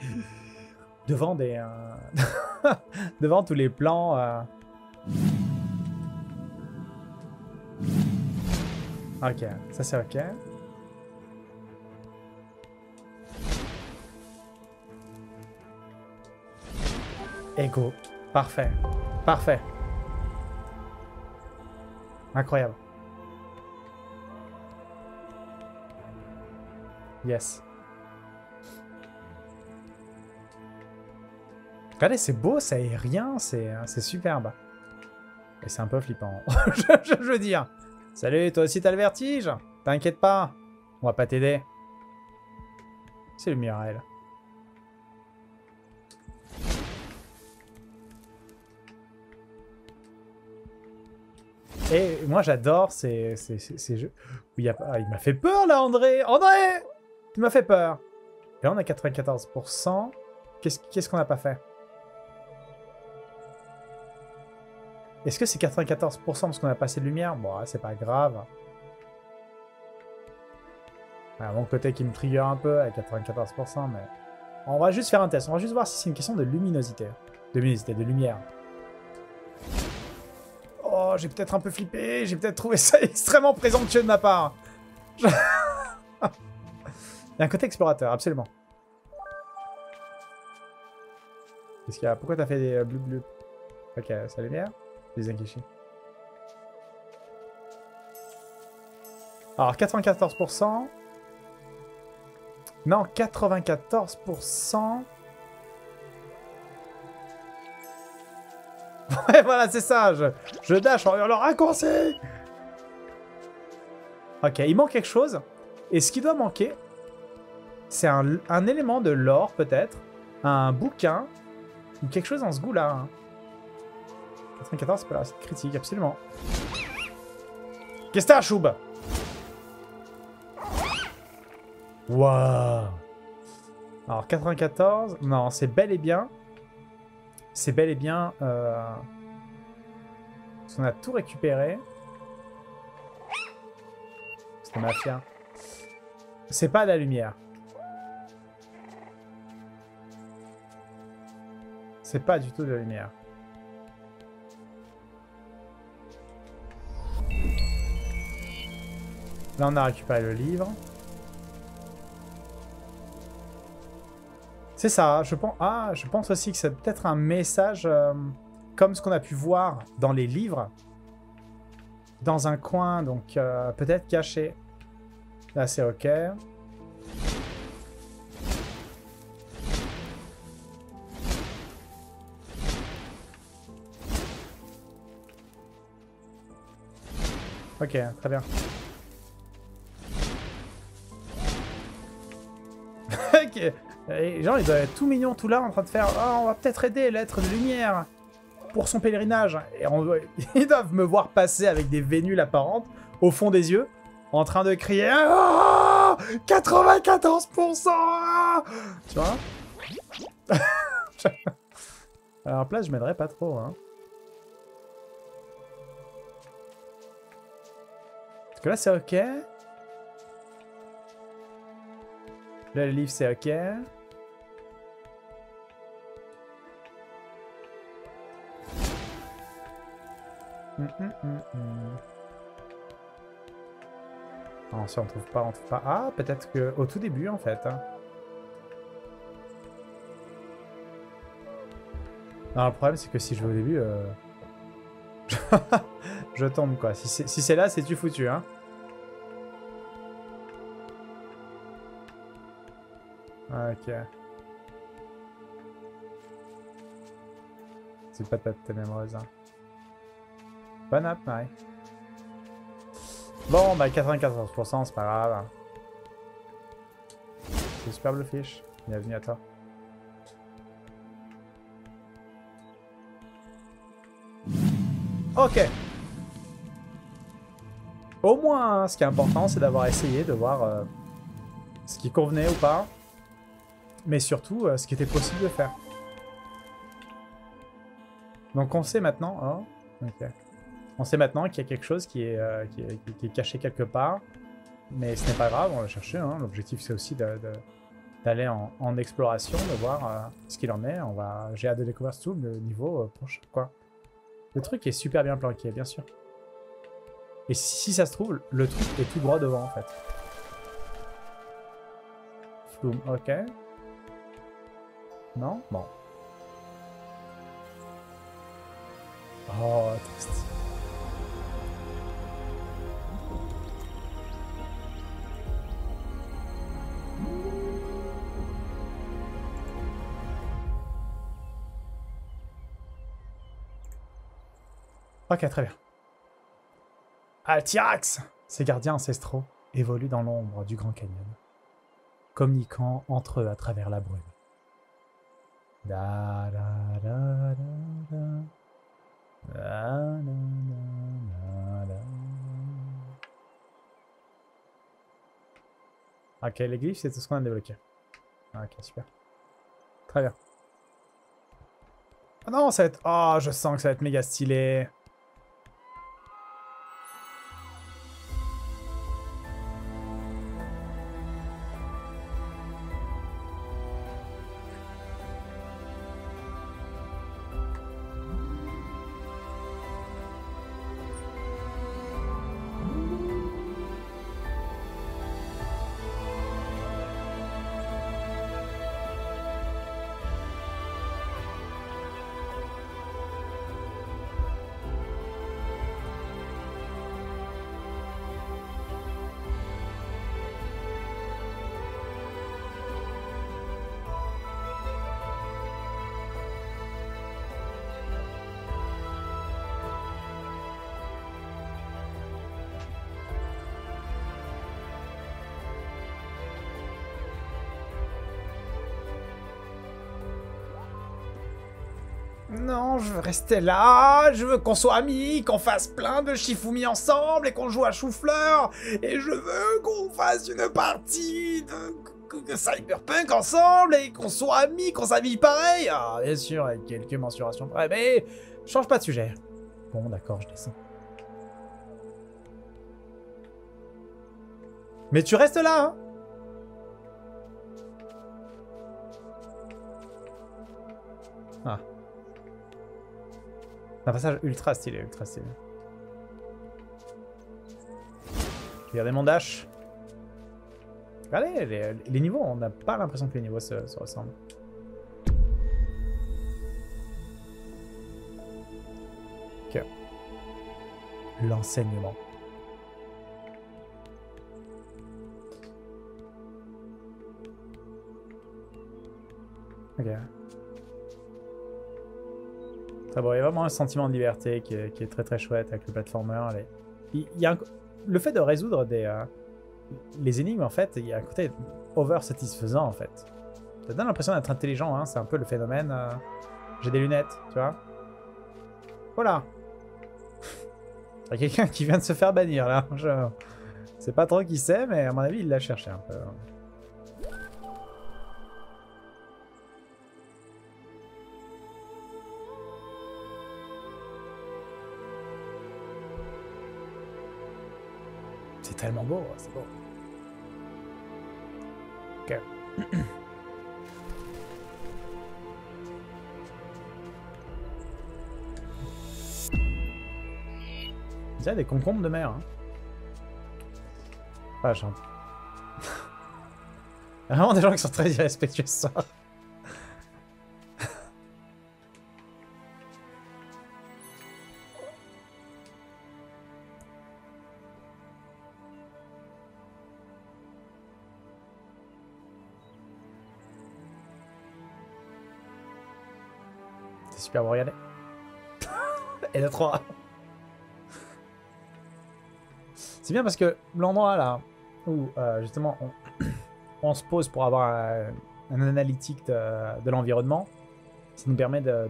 devant des, euh, devant tous les plans. Euh. Ok, ça c'est ok. Ego. Parfait. Parfait. Incroyable. Yes. Regardez, c'est beau, c'est aérien, c'est superbe. Et c'est un peu flippant, je, veux dire. Salut, toi aussi t'as le vertige? T'inquiète pas, on va pas t'aider. C'est le Mirel. Et moi j'adore ces, jeux. il m'a fait peur là, André André Tu m'as fait peur Et là on a 94%. Qu'est-ce qu'on n'a pas fait? Est-ce que c'est 94% parce qu'on a passé de lumière? Bon, c'est pas grave. Mon côté qui me trigger un peu à 94%, mais... On va juste faire un test. On va juste voir si c'est une question de luminosité. De luminosité, de lumière. Oh, j'ai peut-être un peu flippé. J'ai peut-être trouvé ça extrêmement présomptueux de ma part. Il un côté explorateur, absolument. Qu'est-ce qu'il y a Pourquoi t'as fait des bleu bleu? Ok, la lumière? Les Alors, 94%. Non, 94%. Ouais, voilà, c'est ça. Je, je dash en hurlant raccourci. Ok, il manque quelque chose. Et ce qui doit manquer, c'est un, un, élément de l'or, peut-être. Un bouquin. Ou quelque chose dans ce goût-là. Hein. 94, c'est pas c'est critique, absolument. Qu'est-ce que t'as, Choub? Waouh Alors, 94, non, c'est bel et bien... C'est bel et bien... Euh... On a tout récupéré. C'est mafia. C'est pas la lumière. C'est pas du tout de la lumière. Là, on a récupéré le livre. C'est ça, je pense, ah, je pense aussi que c'est peut-être un message euh, comme ce qu'on a pu voir dans les livres, dans un coin, donc euh, peut-être caché. Là, c'est OK. Ok, très bien. Les gens, ils doivent être tout mignons, tout là, en train de faire oh, on va peut-être aider l'être de lumière pour son pèlerinage. Et ils doivent me voir passer avec des vénules apparentes au fond des yeux, en train de crier 94% ah Tu vois? Alors, place, je m'aiderais pas trop. Hein. Parce que là, c'est ok. Là, le livre, c'est ok. Hum, hum, hum, non, si on trouve pas, on trouve pas. Ah, peut-être que au tout début, en fait. Hein. Non, le problème, c'est que si je vais au début, euh... je tombe, quoi. Si c'est là, c'est tu foutu, hein. Ok. C'est patate ténébreuse, hein. Bonne app, ouais. Bon, bah 94%, c'est pas grave. C'est super le fiche. Bienvenue à toi. Ok. Au moins, ce qui est important, c'est d'avoir essayé de voir euh, ce qui convenait ou pas. Mais surtout, euh, ce qui était possible de faire. Donc on sait maintenant... Oh. On sait maintenant qu'il y a quelque chose qui est, euh, qui, est, caché quelque part. Mais ce n'est pas grave, on va chercher. Hein. L'objectif, c'est aussi d'aller en, exploration, de voir ce qu'il en est. On va, J'ai hâte de découvrir tout le niveau prochain. Quoi. Le truc est super bien planqué, bien sûr. Et si ça se trouve, le truc est tout droit devant, en fait. Flume, ok. Non? Bon. texte. Ok, très bien. Altirax Ces gardiens ancestraux évoluent dans l'ombre du Grand Canyon, communiquant entre eux à travers la brume. Ok, les glyphes, c'est tout ce qu'on a débloqué. Ok, super. Très bien. Ah non, ça va être... Oh, je sens que ça va être méga stylé. Je veux rester là, je veux qu'on soit amis, qu'on fasse plein de Shifumi ensemble et qu'on joue à chou-fleur. Et je veux qu'on fasse une partie de, Cyberpunk ensemble et qu'on soit amis, qu'on s'habille pareil. Ah, bien sûr, avec quelques mensurations près, mais change pas de sujet. Bon, d'accord, je descends. Mais tu restes là, hein Ah. Un passage ultra stylé, ultra stylé. Regardez mon dash? Regardez, les, niveaux, on n'a pas l'impression que les niveaux se, se ressemblent. Ok. L'enseignement. Ok. Très bon, il y a vraiment un sentiment de liberté qui est, très très chouette avec le platformer. Le fait de résoudre des, euh, les énigmes, en fait, il y a un côté over satisfaisant en fait. Ça donne l'impression d'être intelligent, hein, c'est un peu le phénomène. euh, J'ai des lunettes, tu vois. Voilà. Il y a quelqu'un qui vient de se faire bannir là. Je sais pas trop qui c'est, mais à mon avis, il l'a cherché un peu. Tellement beau, c'est beau. Ok. Il y a des concombres de mer. Hein. Ah, a vraiment des gens qui sont très irrespectueux ce super bon, regardez. Et de 3. C'est bien parce que l'endroit là où euh, justement on, se pose pour avoir un, analytique de, l'environnement, ça nous permet de,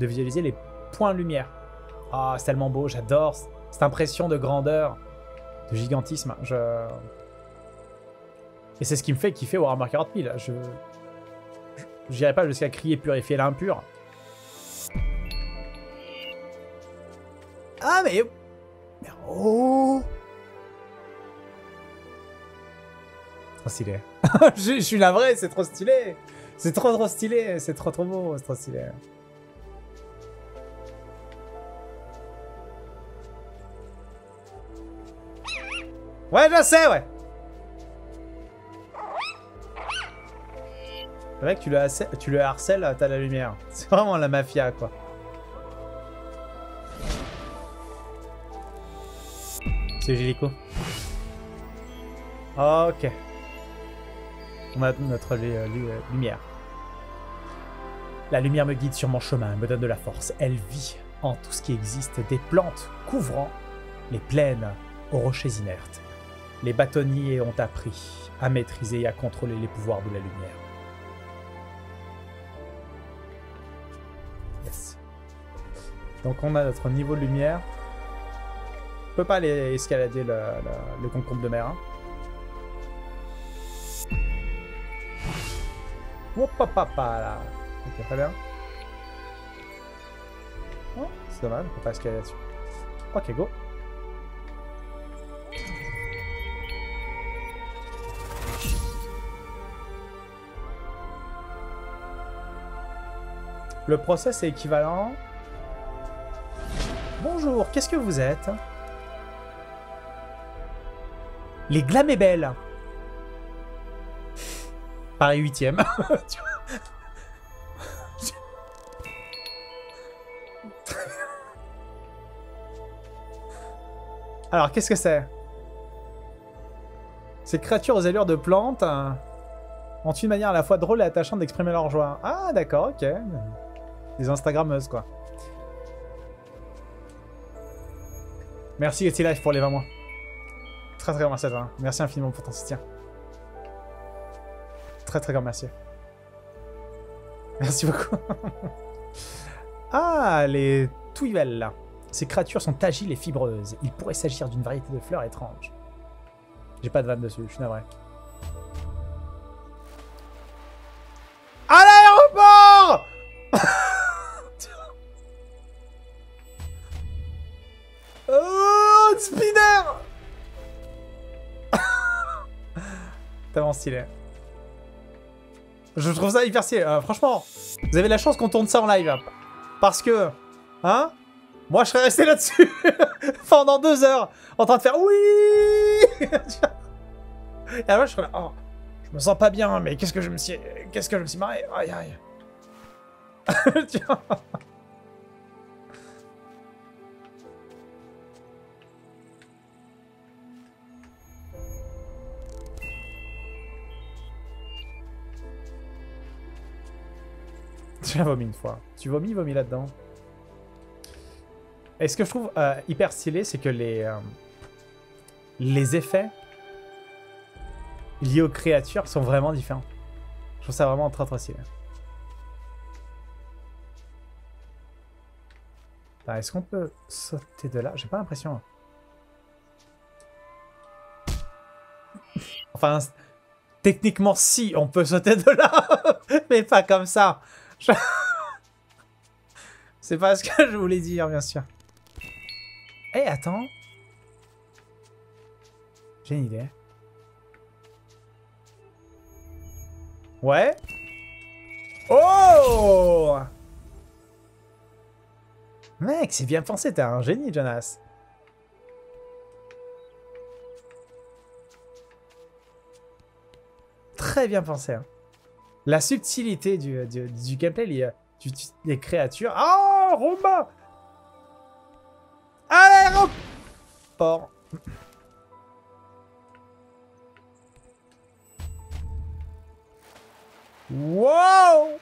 visualiser les points de lumière. Ah, c'est tellement beau, j'adore cette impression de grandeur, de gigantisme. Je... Et c'est ce qui me fait kiffer Warhammer 40 000. Je... J'irai pas jusqu'à crier purifier l'impur. Ah mais... mais oh Trop stylé. je, suis navré, c'est trop stylé. C'est trop trop stylé, c'est trop trop beau, c'est trop stylé. Ouais, je sais, ouais. Le mec, tu le, tu le harcèles, t'as la lumière. C'est vraiment la mafia, quoi. C'est Gélico. Ok. On a notre lumière. La lumière me guide sur mon chemin, me donne de la force. Elle vit en tout ce qui existe, des plantes couvrant les plaines aux rochers inertes. Les bâtonniers ont appris à maîtriser et à contrôler les pouvoirs de la lumière. Donc on a notre niveau de lumière. On peut pas aller escalader le, le, concombre de mer. Hein. Hop, hop, hop, là. Ok, très bien. Oh, c'est dommage, on peut pas escalader là-dessus. Ok, go. Le process est équivalent. Bonjour, qu'est-ce que vous êtes? Les Glamébelles. Paris huitième. Alors, qu'est-ce que c'est? Ces créatures aux allures de plantes hein, ont une manière à la fois drôle et attachante d'exprimer leur joie. Ah, d'accord, ok. Des Instagrammeuses, quoi. Merci Life pour les 20 mois. Très très grand merci à toi. Merci infiniment pour ton soutien. Très très grand merci. Merci beaucoup. ah, les touivelles là. Ces créatures sont agiles et fibreuses. Il pourrait s'agir d'une variété de fleurs étranges. J'ai pas de vanne dessus, je suis navré. Stylé. Je trouve ça hyper stylé. Euh, franchement, vous avez la chance qu'on tourne ça en live. Parce que, hein Moi, je serais resté là-dessus pendant deux heures en train de faire oui Et alors, je serais là, oh, je me sens pas bien, mais qu'est-ce que je me suis, qu'est-ce que je me suis marré Aïe, aïe. Tu as vomi une fois. Tu vomis, vomis là-dedans. Et ce que je trouve euh, hyper stylé, c'est que les, euh, les effets liés aux créatures sont vraiment différents. Je trouve ça vraiment très très stylé. Est-ce qu'on peut sauter de là? J'ai pas l'impression. Enfin, techniquement si, on peut sauter de là, mais pas comme ça. C'est pas ce que je voulais dire, bien sûr. Eh, attends. J'ai une idée. Ouais. Oh Mec, c'est bien pensé, t'es un génie, Jonas. Très bien pensé. Hein la subtilité du, du, gameplay, les, créatures. Oh, Roma À l'aéroport Wow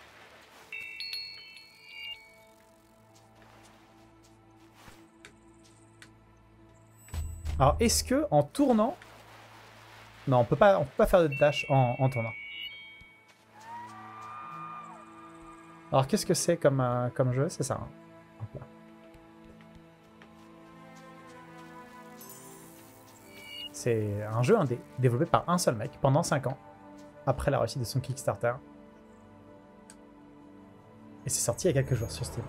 Alors, est-ce que en tournant... Non, on peut pas, on peut pas faire de dash en tournant. Alors, qu'est-ce que c'est comme, euh, jeu? C'est ça. Hein. C'est un jeu indé, développé par un seul mec pendant 5 ans, après la réussite de son Kickstarter. Et c'est sorti il y a quelques jours sur Steam.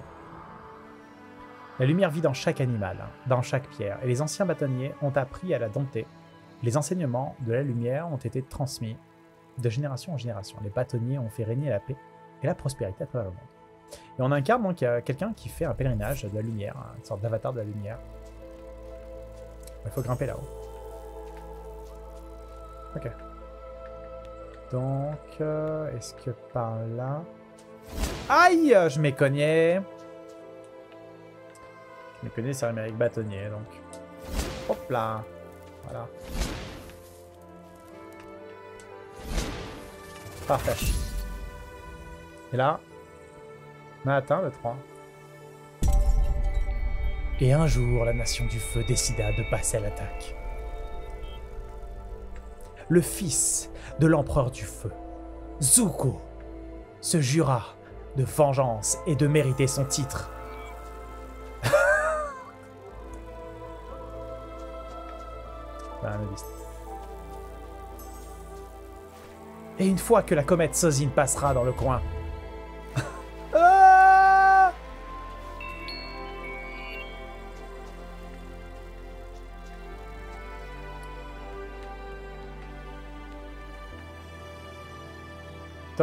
La lumière vit dans chaque animal, dans chaque pierre, et les anciens bâtonniers ont appris à la dompter. Les enseignements de la lumière ont été transmis de génération en génération. Les bâtonniers ont fait régner la paix et la prospérité à travers le monde. Et on incarne donc euh, quelqu'un qui fait un pèlerinage de la lumière, une sorte d'avatar de la lumière. Il faut grimper là-haut. Ok. Donc, euh, est-ce que par là... Aïe Je cogné Je cogné sur l'Amérique bâtonnier, donc... Hop là Voilà. Parfait. Et là, on a atteint le 3. Et un jour, la Nation du Feu décida de passer à l'attaque. Le fils de l'Empereur du Feu, Zuko, se jura de vengeance et de mériter son titre. Et une fois que la comète Sozin passera dans le coin,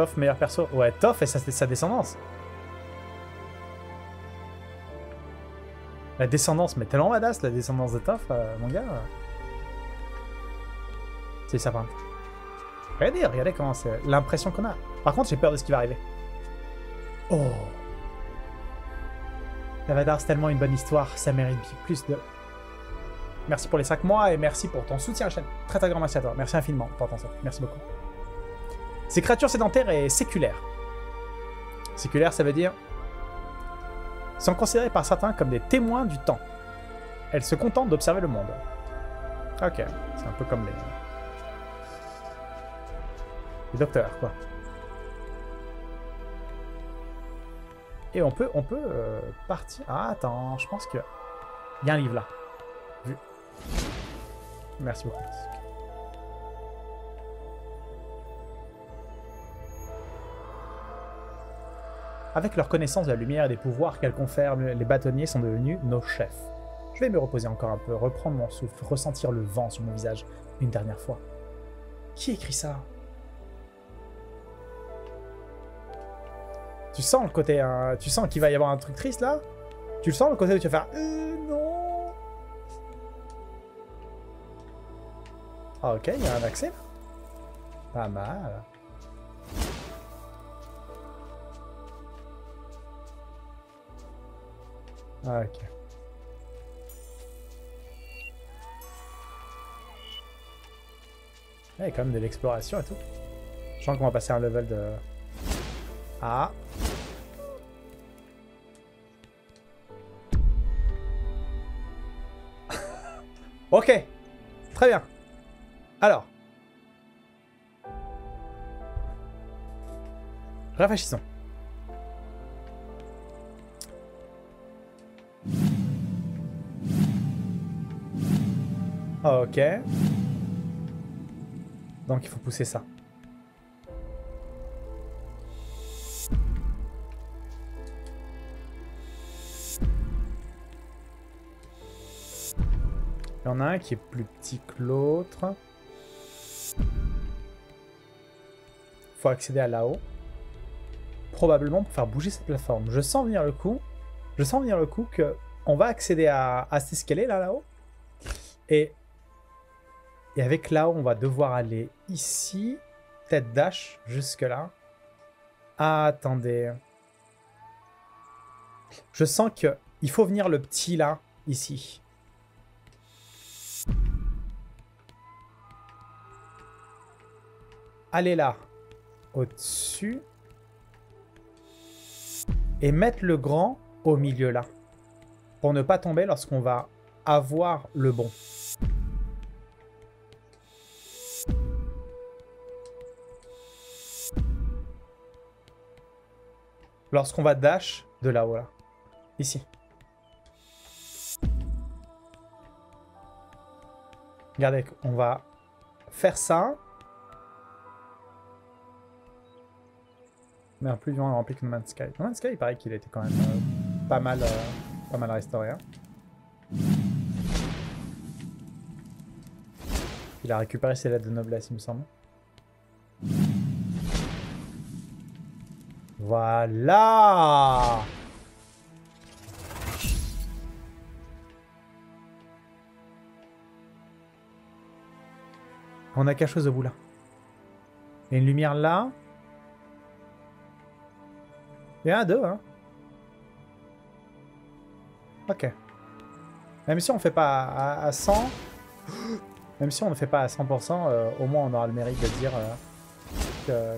Toff, meilleur perso. Ouais, Toff et sa, sa descendance. La descendance, mais tellement badass la descendance de Toff, euh, mon gars. C'est contre. Regardez, regardez comment c'est. L'impression qu'on a. Par contre, j'ai peur de ce qui va arriver. Oh Lavadar, c'est tellement une bonne histoire, ça mérite plus de... Merci pour les 5 mois et merci pour ton soutien à la chaîne. Très très grand merci à toi. Merci infiniment pour ton soutien. Merci beaucoup. Ces créatures sédentaires et séculaires. Séculaire, ça veut dire... sont considérées par certains comme des témoins du temps. Elles se contentent d'observer le monde. Ok, c'est un peu comme les... Les docteurs, quoi. Et on peut, on peut euh, partir... Ah, attends, je pense que... Il y a un livre là. Vu. Merci beaucoup. Avec leur connaissance de la lumière et des pouvoirs qu'elle confère, les bâtonniers sont devenus nos chefs. Je vais me reposer encore un peu, reprendre mon souffle, ressentir le vent sur mon visage une dernière fois. Qui écrit ça? Tu sens le côté... Euh, tu sens qu'il va y avoir un truc triste là? Tu le sens le côté où tu vas faire... Euh, non Ah ok, il y a un accès. Pas mal. Ah, ok. Il y a quand même de l'exploration et tout. Je sens qu'on va passer un level de... Ah Ok, très bien. Alors. Réfléchissons. Ok. Donc il faut pousser ça. Il y en a un qui est plus petit que l'autre. faut accéder à là-haut. Probablement pour faire bouger cette plateforme. Je sens venir le coup. Je sens venir le coup que on va accéder à, à cet escalier là, là-haut. Et, et avec là-haut, on va devoir aller ici. Tête dash jusque là. attendez. Je sens que il faut venir le petit là, ici. aller là, au-dessus, et mettre le grand au milieu là, pour ne pas tomber lorsqu'on va avoir le bon. Lorsqu'on va dash de là, ici. Regardez, on va faire ça. Mais en plus vivant rempli que No Man's Sky. No Man's Sky, il paraît qu'il était quand même euh, pas, mal, euh, mal restauré. Hein. Il a récupéré ses lettres de noblesse, il me semble. Voilà On a quelque chose au bout là. Il y a une lumière là. Il y en a deux, hein. Ok. Même si on fait pas à, 100... Même si on ne fait pas à 100%, euh, au moins on aura le mérite de dire euh,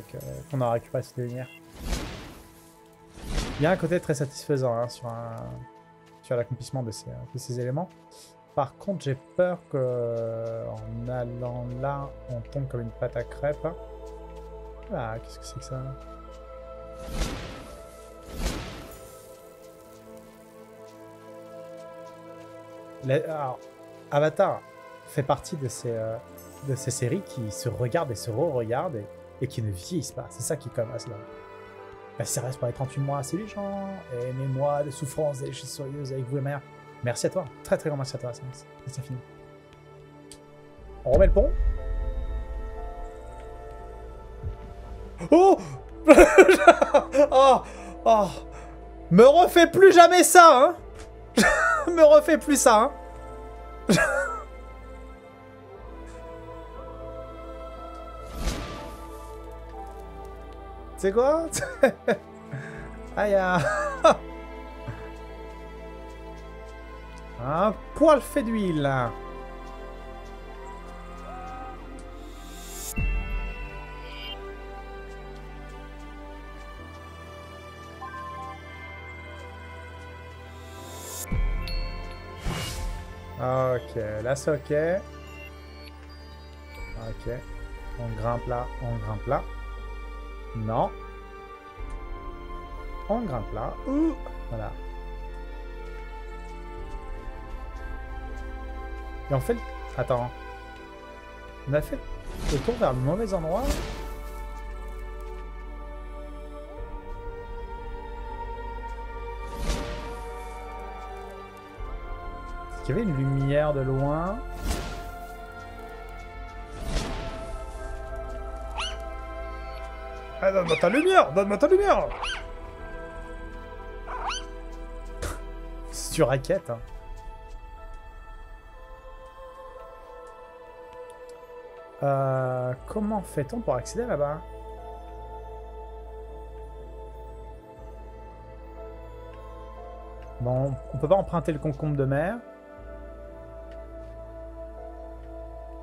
qu'on aura récupéré cette lumière. Il y a un côté très satisfaisant hein, sur, l'accomplissement de ces, éléments. Par contre, j'ai peur que en allant là, on tombe comme une pâte à crêpes. Ah, qu'est-ce que c'est que ça? Avatar fait partie de ces, euh, de ces séries qui se regardent et se re-regardent et, et qui ne vieillissent pas. C'est ça qui est comme là. Bah, ça reste pour les 38 mois, c'est les gens. Mois de souffrance et joyeuse avec vous et mère. Merci à toi. Très très grand merci à toi, Samus. C'est fini. On remet le pont. Oh Oh Oh Me refais plus jamais ça, hein Me refais plus ça, hein C'est quoi Aïe. Un poil fait d'huile. Ok, là c'est ok. Ok. On grimpe là, on grimpe là. Non. On grimpe là. Ouh. Voilà. Et on fait. Attends. On a fait le tour vers le mauvais endroit Est-ce qu'il y avait une lumière de loin? Ah, donne-moi ta lumière Donne-moi ta lumière Sur raquette, hein. Euh, comment fait-on pour accéder là-bas? Bon, on peut pas emprunter le concombre de mer.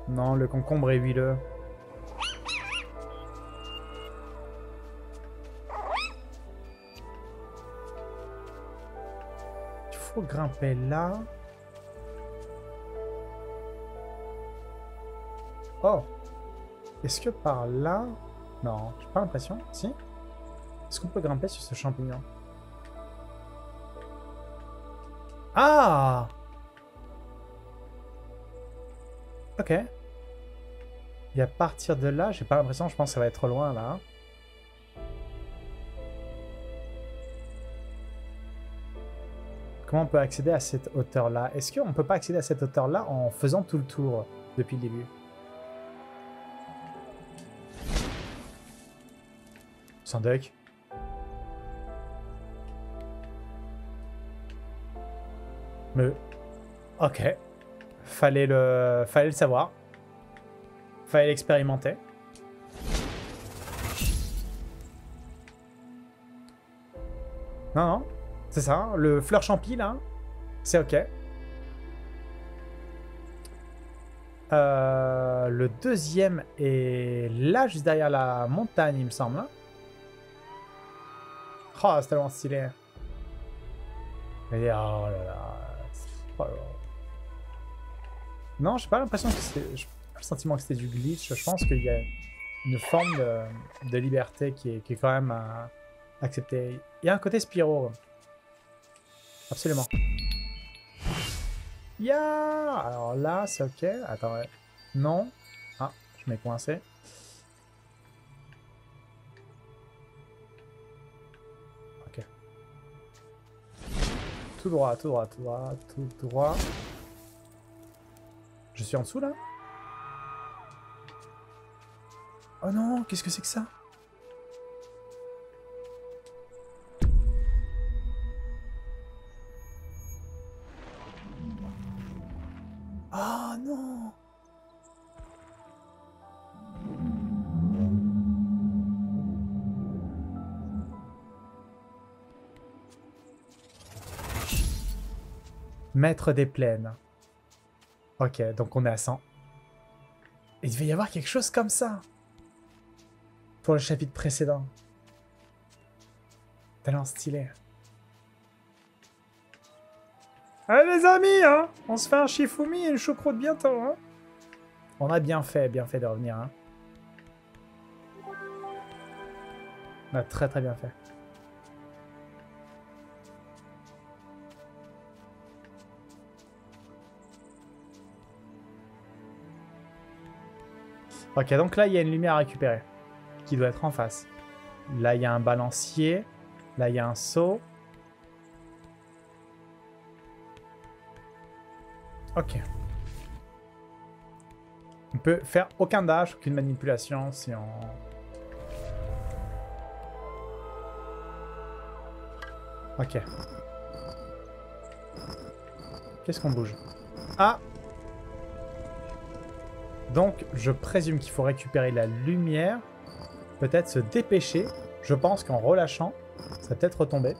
Non, le concombre est huileux. Grimper là. Oh Est-ce que par là... Non, j'ai pas l'impression. Si Est-ce qu'on peut grimper sur ce champignon? Ah Ok. Et à partir de là, j'ai pas l'impression, je pense que ça va être loin là. Comment on peut accéder à cette hauteur-là? Est-ce qu'on peut pas accéder à cette hauteur-là en faisant tout le tour depuis le début? Sans duck. Mais... Ok. Fallait le... Fallait le savoir. Fallait l'expérimenter. Non, non. C'est ça. hein. Le fleur champi, là. C'est ok. Euh, le deuxième est là, juste derrière la montagne, il me semble. hein. Oh, c'est tellement stylé. Mais oh là là. Oh là. Non, j'ai pas l'impression que c'est. Le sentiment que c'était du glitch. Je pense qu'il y a une forme de, liberté qui est, quand même à accepter. Il y a un côté Spyro. Absolument. Ya Alors là, c'est ok. Attends, ouais. Non. Ah, je m'ai coincé. Ok. Tout droit, tout droit, tout droit, tout droit. Je suis en dessous là? Oh non, qu'est-ce que c'est que ça? Maître des plaines. Ok, donc on est à 100. Il devait y avoir quelque chose comme ça. Pour le chapitre précédent. Tellement stylé. Allez les amis, hein On se fait un Shifumi et une choucroute bientôt, hein On a bien fait, bien fait de revenir, hein On a très très bien fait. Ok, donc là, il y a une lumière à récupérer. Qui doit être en face. Là, il y a un balancier. Là, il y a un saut. Ok. On peut faire aucun dash, aucune manipulation si on... Ok. Qu'est-ce qu'on bouge? Ah Donc, je présume qu'il faut récupérer la lumière. Peut-être se dépêcher. Je pense qu'en relâchant, ça va peut-être retomber.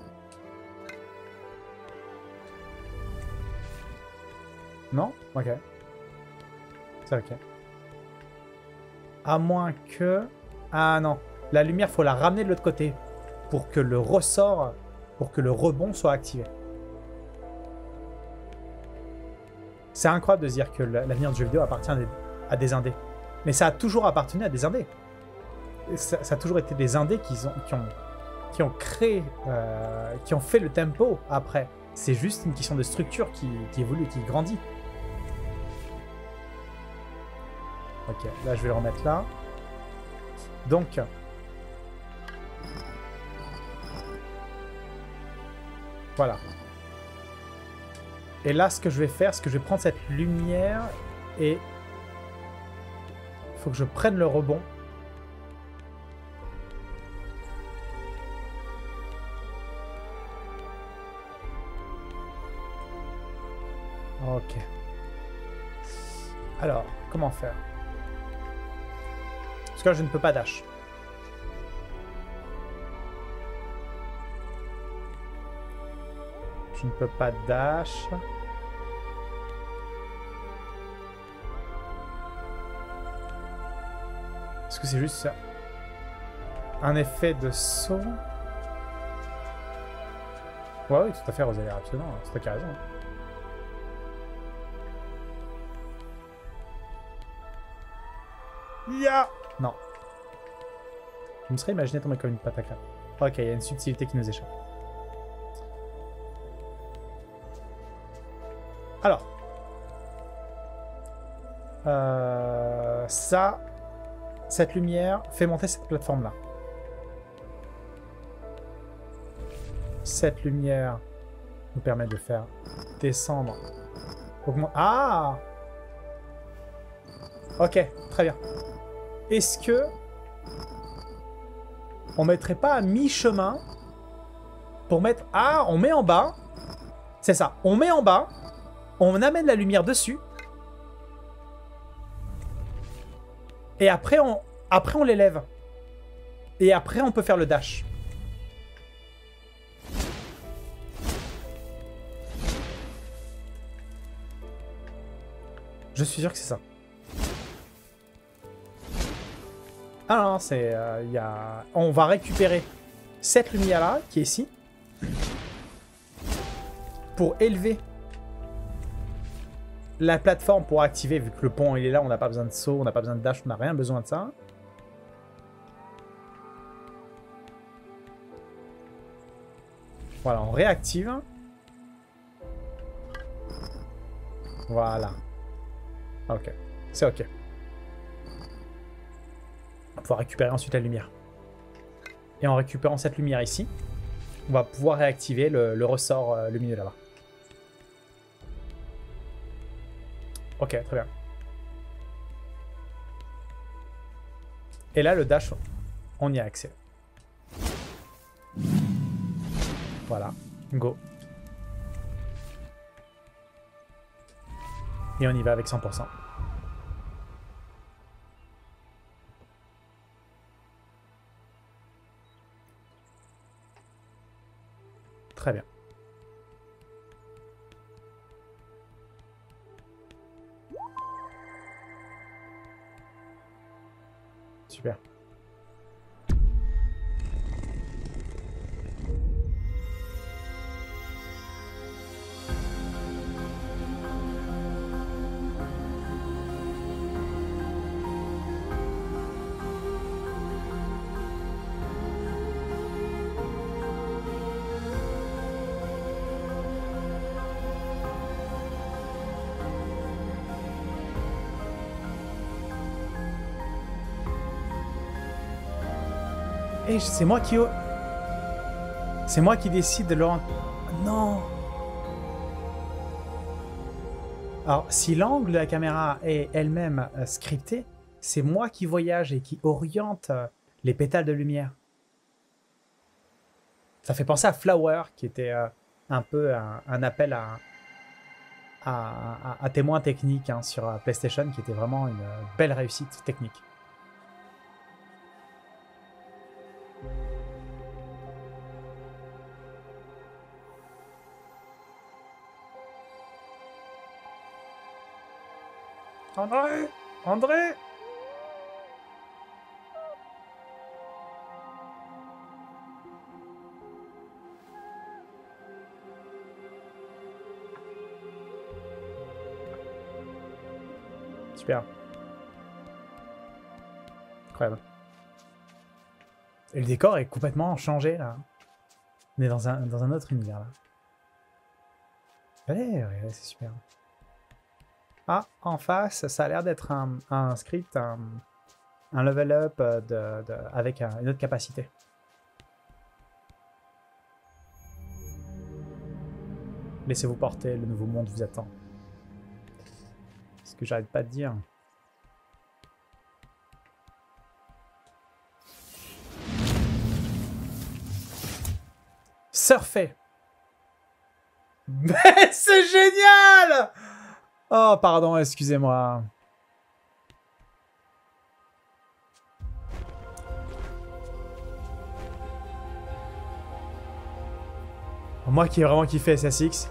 Non? Ok. C'est ok. À moins que... Ah non. La lumière, faut la ramener de l'autre côté. Pour que le ressort... Pour que le rebond soit activé. C'est incroyable de se dire que l'avenir du jeu vidéo appartient à des, indés. Mais ça a toujours appartenu à des indés. Ça, a toujours été des indés qui ont, qui ont, qui ont créé, euh, qui ont fait le tempo après. C'est juste une question de structure qui, qui évolue, qui grandit. Ok, là je vais le remettre là. Donc... Voilà. Et là, ce que je vais faire, c'est que je vais prendre cette lumière et... Faut que je prenne le rebond. Ok. Alors, comment faire? Parce que je ne peux pas dash. Je ne peux pas dash. Que c'est juste un effet de saut Ouais, oui, tout à fait, Rosalie, absolument. C'est toi qui as raison. Ya non. Je me serais imaginé tomber comme une pataka. Ok, il y a une subtilité qui nous échappe. Alors. Euh, ça, cette lumière fait monter cette plateforme-là. Cette lumière nous permet de faire descendre. Ah Ok, très bien. Est-ce que on mettrait pas à mi-chemin pour mettre... Ah, on met en bas. C'est ça. On met en bas. On amène la lumière dessus. Et après, on, après, on l'élève. Et après, on peut faire le dash. Je suis sûr que c'est ça. Ah non, c'est... Euh. On va récupérer cette lumière-là, qui est ici, pour élever la plateforme pour activer, vu que le pont il est là, on n'a pas besoin de saut, on n'a pas besoin de dash, on n'a rien besoin de ça. Voilà, on réactive. Voilà. Ok, c'est ok pouvoir récupérer ensuite la lumière. Et en récupérant cette lumière ici, on va pouvoir réactiver le, ressort euh, lumineux là-bas. Ok, très bien. Et là, le dash, on y a accès. Voilà, go. Et on y va avec 100%. Très bien. C'est moi qui... C'est moi qui décide de leur... Non Alors, si l'angle de la caméra est elle-même euh, scripté, c'est moi qui voyage et qui oriente euh, les pétales de lumière. Ça fait penser à Flower, qui était euh, un peu un, appel à, à, témoin technique hein, sur PlayStation, qui était vraiment une belle réussite technique. André André Super. Incroyable. Et le décor est complètement changé là. On est dans un, dans un autre univers là. Allez, c'est super. Ah, en face, ça a l'air d'être un, script, un, level up euh, avec une autre capacité. Laissez-vous porter, le nouveau monde vous attend. Ce que j'arrête pas de dire? Surfer Mais c'est génial Oh, pardon, excusez-moi. Moi qui ai vraiment kiffé SSX.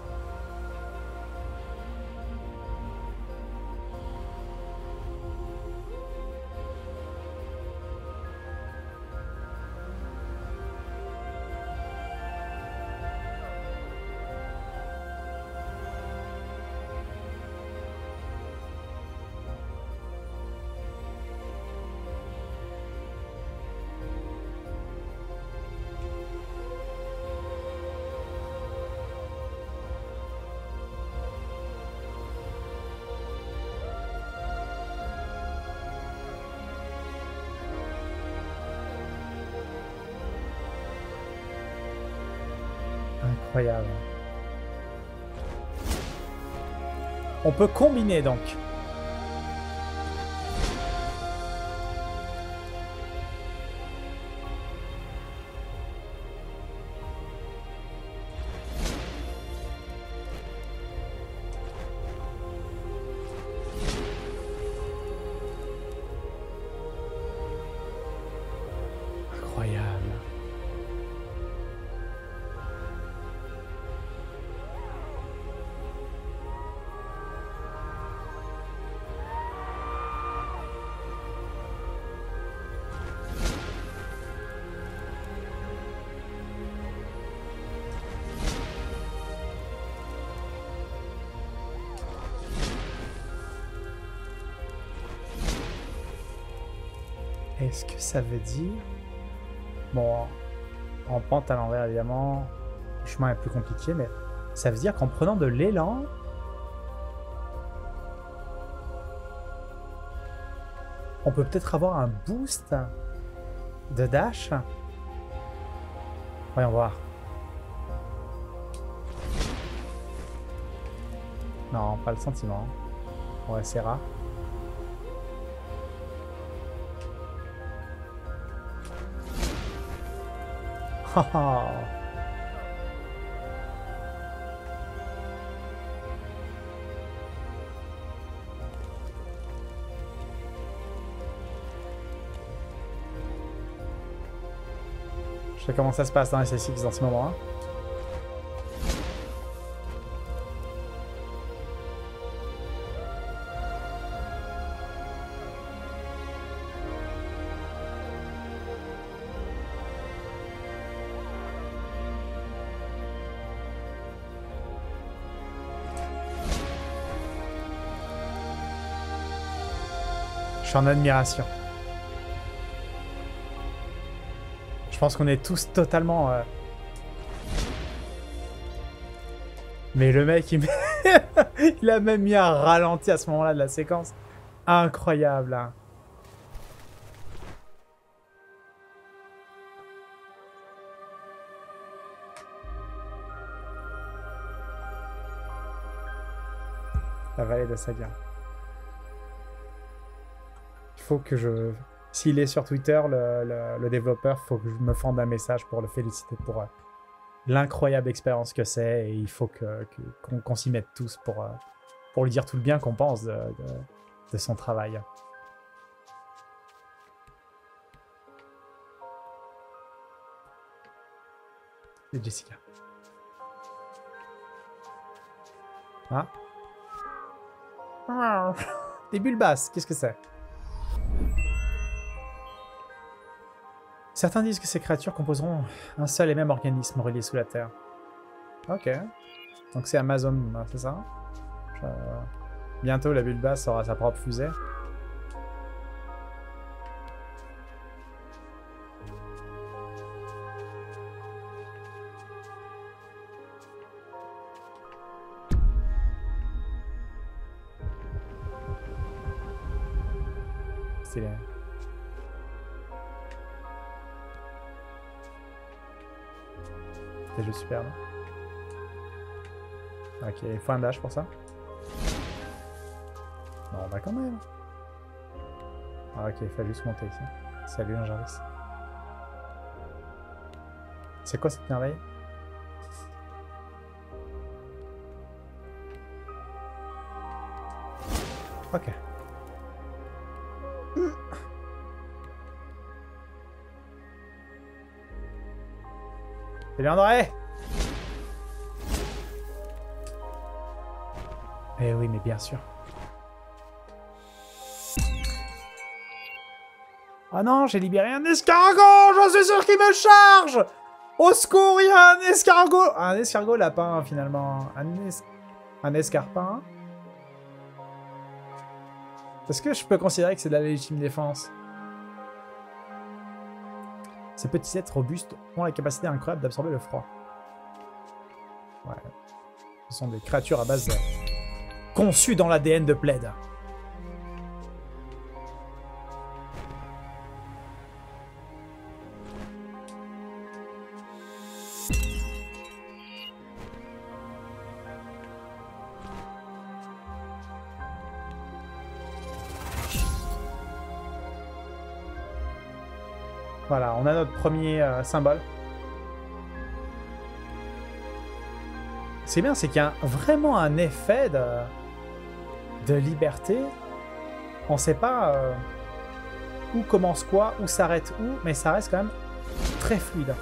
On peut combiner donc. Ça veut dire... Bon, en pente à l'envers, évidemment, le chemin est plus compliqué, mais ça veut dire qu'en prenant de l'élan, on peut peut-être avoir un boost de dash. Voyons voir. Non, pas le sentiment. Ouais, c'est rare. Je sais comment ça se passe dans SSX dans ce moment. En admiration. Je pense qu'on est tous totalement... euh, Mais le mec, il, il a même mis un ralenti à ce moment-là de la séquence. Incroyable. hein. La vallée de Saga. Il faut que je... S'il est sur Twitter, le, le- le développeur, il faut que je me fende un message pour le féliciter pour euh, l'incroyable expérience que c'est. Et il faut que- qu'on s'y mette tous pour, euh, pour lui dire tout le bien qu'on pense de, de- de son travail. Et Jessica. Ah. Ah. Des bulles basses, qu'est-ce que c'est? Certains disent que ces créatures composeront un seul et même organisme relié sous la Terre. Ok. Donc c'est Amazon, hein, c'est ça? Bientôt la bulle basse aura sa propre fusée. Juste superbe. Ok, il faut un dash pour ça. Non, on va quand même. Ah, ok, il faut juste monter ici. Salut, un Jarvis. C'est quoi cette merveille? Ok. Salut André Eh oui, mais bien sûr. Ah non, j'ai libéré un escargot J'en suis sûr qu'il me charge Au secours, il y a un escargot Un escargot lapin, finalement. Un, un escarpin. Est-ce que je peux considérer que c'est de la légitime défense? Ces petits êtres robustes ont la capacité incroyable d'absorber le froid. Ouais. Ce sont des créatures à base de... conçues dans l'ADN de Plaid. Voilà, on a notre premier euh, symbole. C'est bien, c'est qu'il y a vraiment un effet de, de liberté. On sait pas euh, où commence quoi, où s'arrête où, mais ça reste quand même très fluide.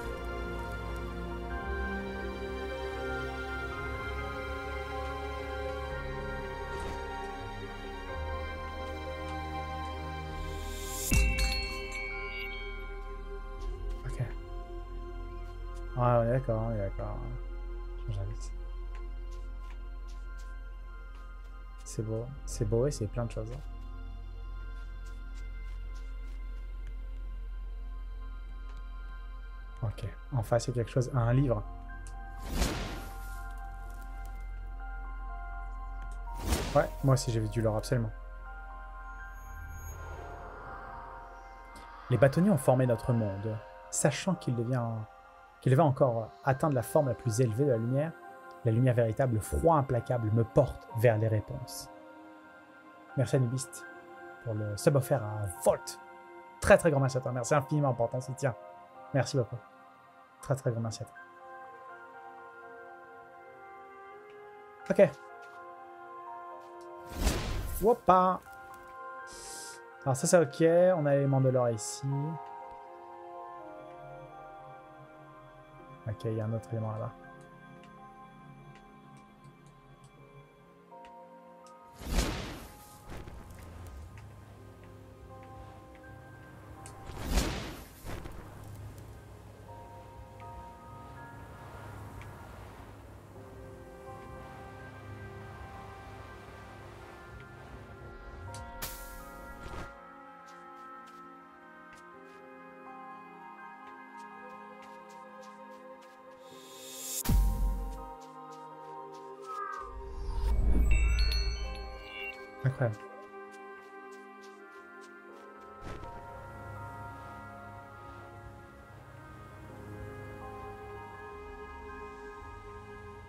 Ok. Ouais, d'accord, C'est beau, c'est et c'est plein de choses. Ok, en face a quelque chose, un livre. Ouais, moi aussi j'ai vu du lore, absolument. Les bâtonniers ont formé notre monde, sachant qu'il devient, qu'il va encore atteindre la forme la plus élevée de la lumière. La lumière véritable, le froid implacable, me porte vers les réponses. Merci Anubist pour le sub offert à Volt. Très très grand merci à toi. Merci infiniment pour ton soutien. Merci beaucoup. Très très grand merci à toi. Ok. Woppa. Alors ça c'est ok. On a l'élément de l'or ici. Ok, il y a un autre élément là-bas.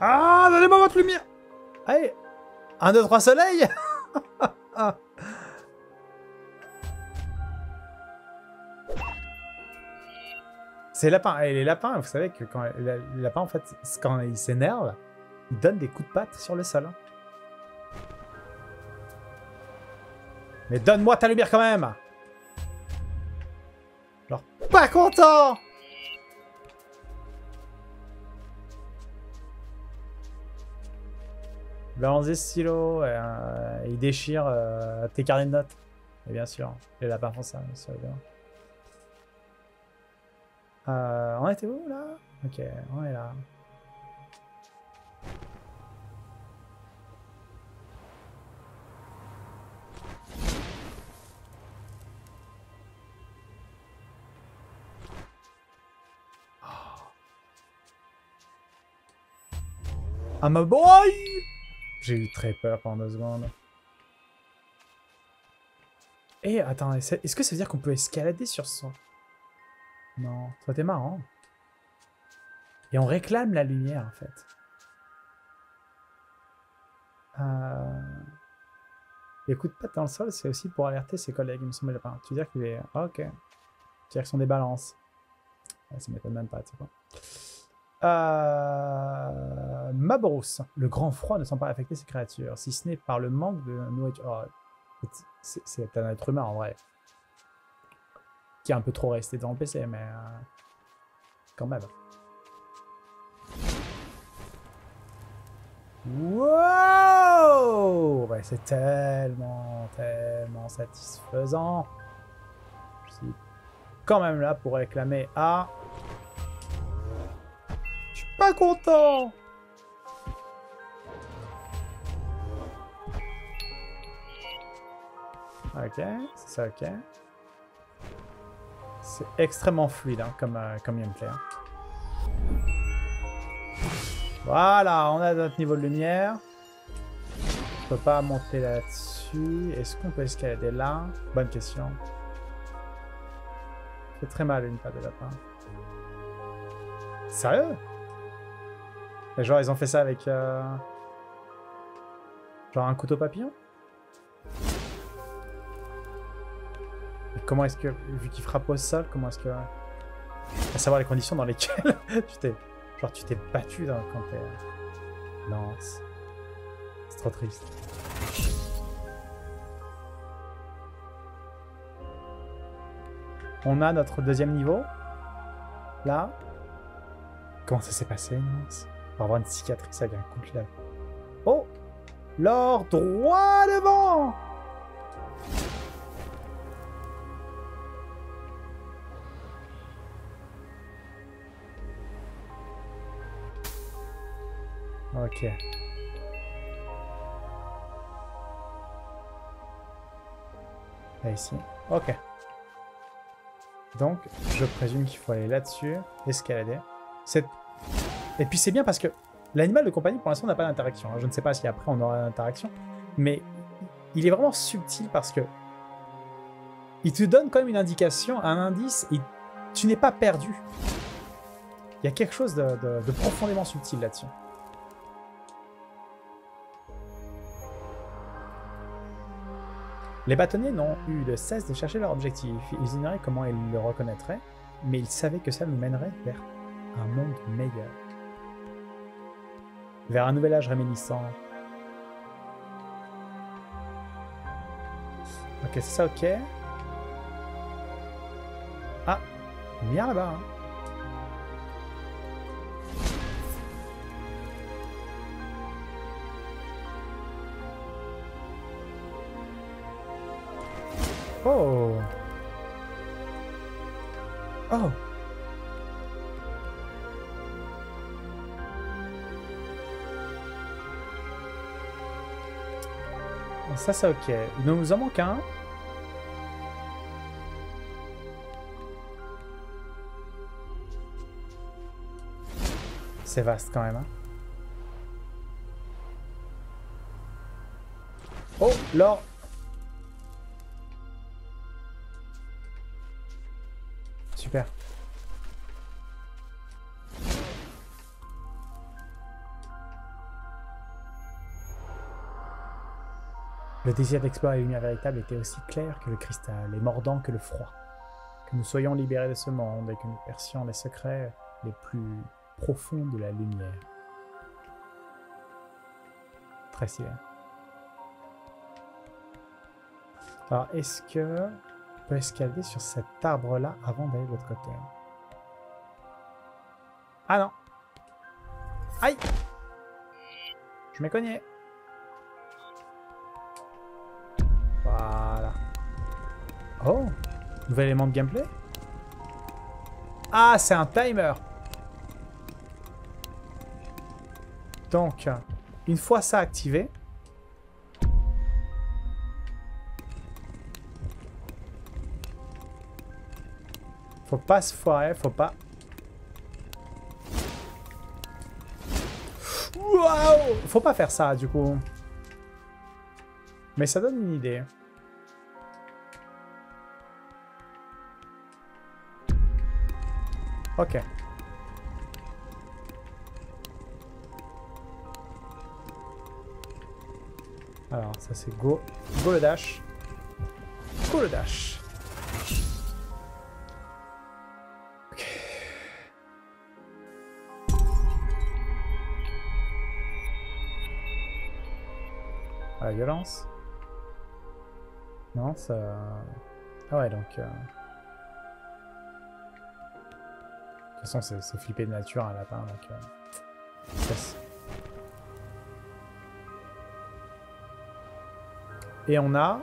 Ah, donnez-moi votre lumière Allez Un, deux, trois soleils C'est lapin. Et les lapins, vous savez que quand les lapins, en fait, quand ils s'énervent, ils donnent des coups de patte sur le sol. hein. Mais donne-moi ta lumière quand même Genre, pas content Balance des stylos, et, euh, ils déchirent euh, tes carnets de notes. Et bien sûr, les lapins font ça, bien évidemment. Euh, on était où là? Ok, on est là. Ah ma boy J'ai eu très peur pendant deux secondes. Eh, attends, est-ce que ça veut dire qu'on peut escalader sur son... Non, ça été marrant. Et on réclame la lumière, en fait. Euh... Les coups de patte dans le sol, c'est aussi pour alerter ses collègues, il me semble pas. Tu veux dire qu'il est... Ah, ok. Tu veux dire qu'ils sont des balances. Ça m'étonne même pas, tu sais quoi. Euh... Mabrousse. Le grand froid ne semble pas affecter ces créatures, si ce n'est par le manque de nourriture. Oh, c'est- un être humain, en vrai qui est un peu trop resté dans le PC, mais euh, quand même. Wow C'est tellement, tellement satisfaisant. Je suis quand même là pour réclamer à... Pas content Ok, c'est ça, ok. C'est extrêmement fluide hein, comme, euh, comme gameplay. Voilà, on a notre niveau de lumière. On peut pas monter là-dessus. Est-ce qu'on peut escalader là? Bonne question. C'est très mal une patte de lapin. Sérieux? Et Genre ils ont fait ça avec... euh, Genre un couteau papillon comment est-ce que, vu qu'il frappe au sol, comment est-ce que... À savoir les conditions dans lesquelles tu t'es... Genre tu t'es battu dans, quand t'es... Lance. C'est trop triste. On a notre deuxième niveau. Là. Comment ça s'est passé, Lance Va avoir une cicatrice avec un coup de lèvre. Oh L'or droit devant Ok. Là, ici. Ok. Donc, je présume qu'il faut aller là-dessus, escalader. C'est- Et puis c'est bien parce que l'animal de compagnie, pour l'instant, n'a pas d'interaction. hein. Je ne sais pas si après on aura l'interaction, mais il est vraiment subtil parce que il te donne quand même une indication, un indice, et tu n'es pas perdu. Il y a quelque chose de- de profondément subtil là-dessus. Les bâtonniers n'ont eu de cesse de chercher leur objectif. Ils ignoraient comment ils le reconnaîtraient, mais ils savaient que ça nous mènerait vers un monde meilleur. Vers un nouvel âge réminiscent. Ok, c'est ça, ok. Ah, lumière là-bas. hein. Oh Oh Ça, c'est ok. Il nous en manque un. C'est vaste quand même. hein. Oh, l'or Le désir d'explorer la lumière véritable était aussi clair que le cristal et mordant que le froid. Que nous soyons libérés de ce monde et que nous percions les secrets les plus profonds de la lumière. Très stylé. Alors, est-ce que on peut escalader sur cet arbre-là avant d'aller de l'autre côté? Ah non Aïe Je m'ai Oh Nouvel élément de gameplay Ah, c'est un timer Donc, une fois ça activé, faut pas se foirer, faut pas... Waouh Faut pas faire ça, du coup. Mais ça donne une idée. Alors, ça c'est go. Go le dash. Go le dash. Ok. Ah, la violence. Non, ça... Ah ouais, donc... euh, toute façon, c'est flippé de nature un lapin, donc... euh. Et on a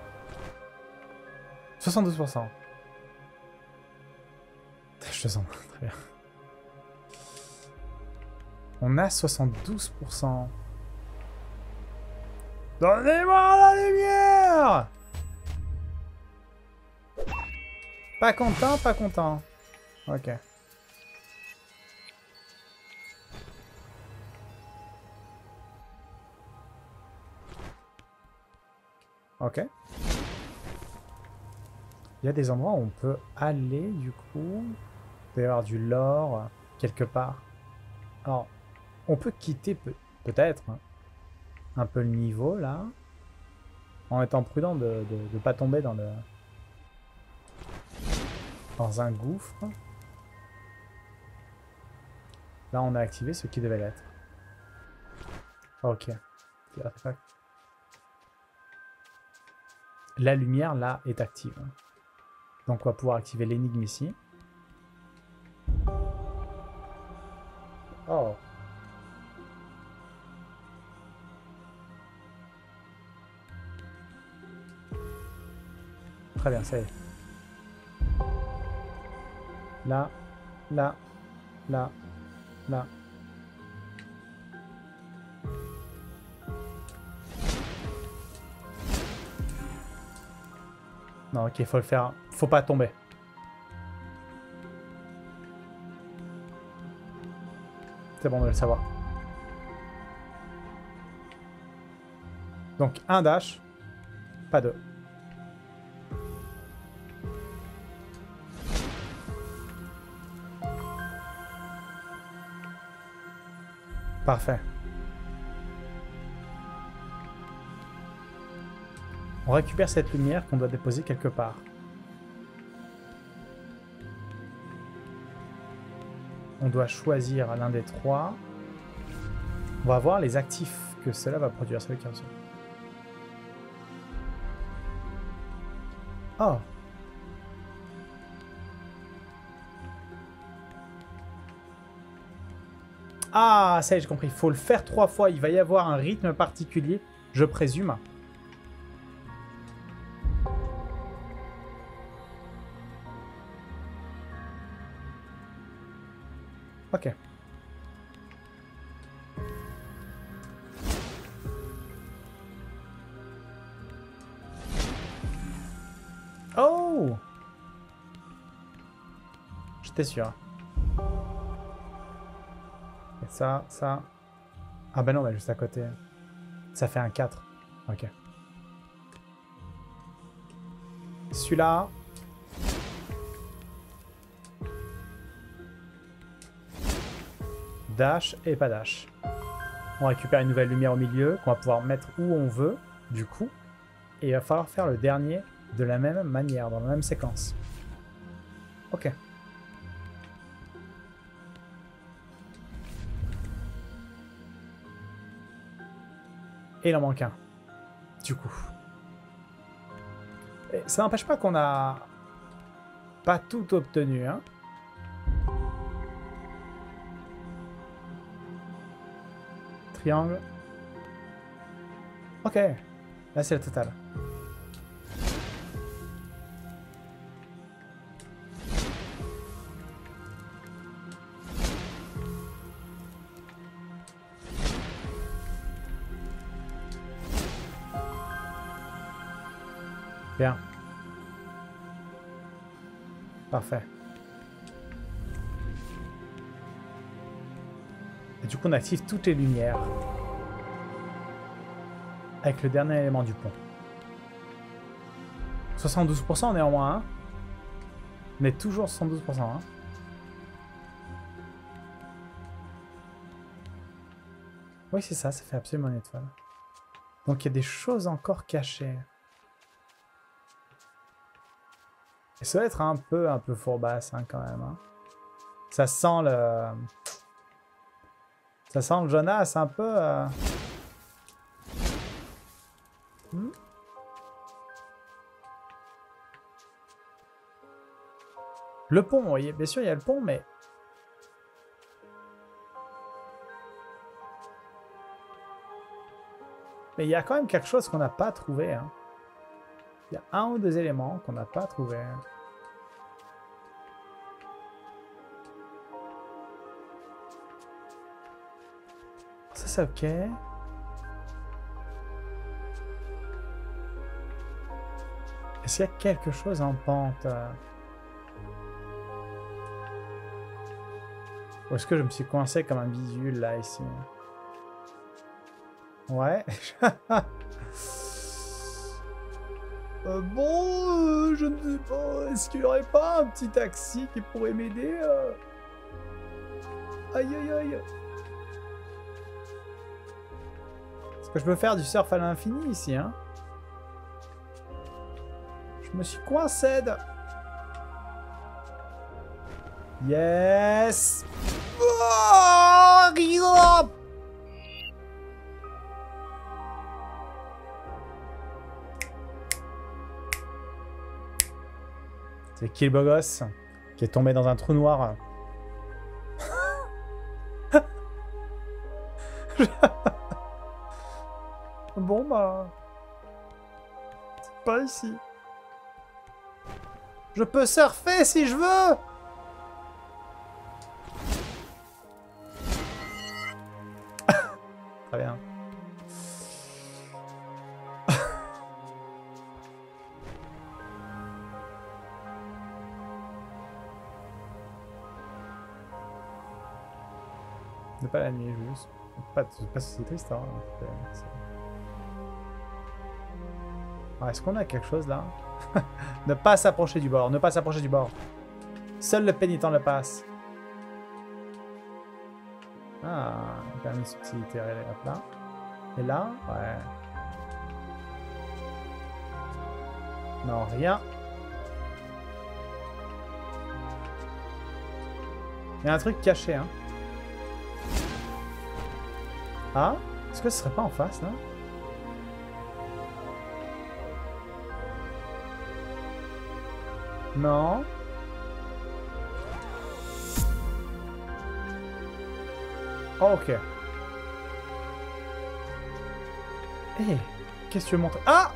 72%. Je te sens très bien. On a 72%. Donnez-moi la lumière Pas content, pas content. Ok. Ok. Il y a des endroits où on peut aller, du coup. Il peut y avoir du lore, quelque part. Alors, on peut quitter peut- peut-être hein, un peu le niveau, là. En étant prudent de ne pas tomber dans le... Dans un gouffre. Là, on a activé ce qui devait l'être. Ok. La lumière, là, est active. Donc, on va pouvoir activer l'énigme ici. Oh. Très bien, ça y est. Là, là, là, là. Non, ok, faut le faire. Faut pas tomber. C'est bon de le savoir. Donc un dash, pas deux. Parfait. On récupère cette lumière qu'on doit déposer quelque part. On doit choisir l'un des trois. On va voir les actifs que cela va produire sur le curseur. Oh Ah, ça y est, j'ai compris. Il faut le faire trois fois. Il va y avoir un rythme particulier, je présume. J'étais sûr. Et ça, ça... Ah ben non, on est juste à côté. Ça fait un 4. Ok. Celui-là. Dash et pas dash. On récupère une nouvelle lumière au milieu qu'on va pouvoir mettre où on veut, du coup. Et il va falloir faire le dernier de la même manière, dans la même séquence. Et il en manque un. Du coup. Ça n'empêche pas qu'on a pas tout obtenu, hein. Triangle. Ok. Là, c'est le total. Et du coup, on active toutes les lumières. Avec le dernier élément du pont. 72% néanmoins. Hein. On est toujours 72%. Hein. Oui, c'est ça, ça fait absolument une étoile. Donc il y a des choses encore cachées. Et ça va être un peu, un peu fourbasse hein, quand même. Hein. Ça sent le... Ça sent le Jonas un peu... Euh. Hmm? Le pont, oui, bien sûr, il y a le pont, mais... Mais il y a quand même quelque chose qu'on n'a pas trouvé. Hein. Il y a un ou deux éléments qu'on n'a pas trouvé. C'est ok. Est-ce qu'il y a quelque chose en pente Ou est-ce que je me suis coincé comme un visuel là, ici? Ouais. Euh, bon, euh, je ne sais pas. Est-ce qu'il n'y aurait pas un petit taxi qui pourrait m'aider euh? Aïe aïe aïe. Est-ce que je peux faire du surf à l'infini ici, hein Je me suis coincé. Yes oh, C'est Killbogos qui est tombé dans un trou noir. Bah... Pas ici. Je peux surfer si je veux Très bien. pas la nuit, juste. Pas, pas si triste. Est-ce qu'on a quelque chose là? Ne pas s'approcher du bord, ne pas s'approcher du bord. Seul le pénitent le passe. Ah, quand même une subtilité. Hop là. Et là, ouais. Non, rien. Il y a un truc caché, hein. Ah Est-ce que ce serait pas en face, là? Non. Oh, ok. Eh, qu'est-ce que tu veux montrer Ah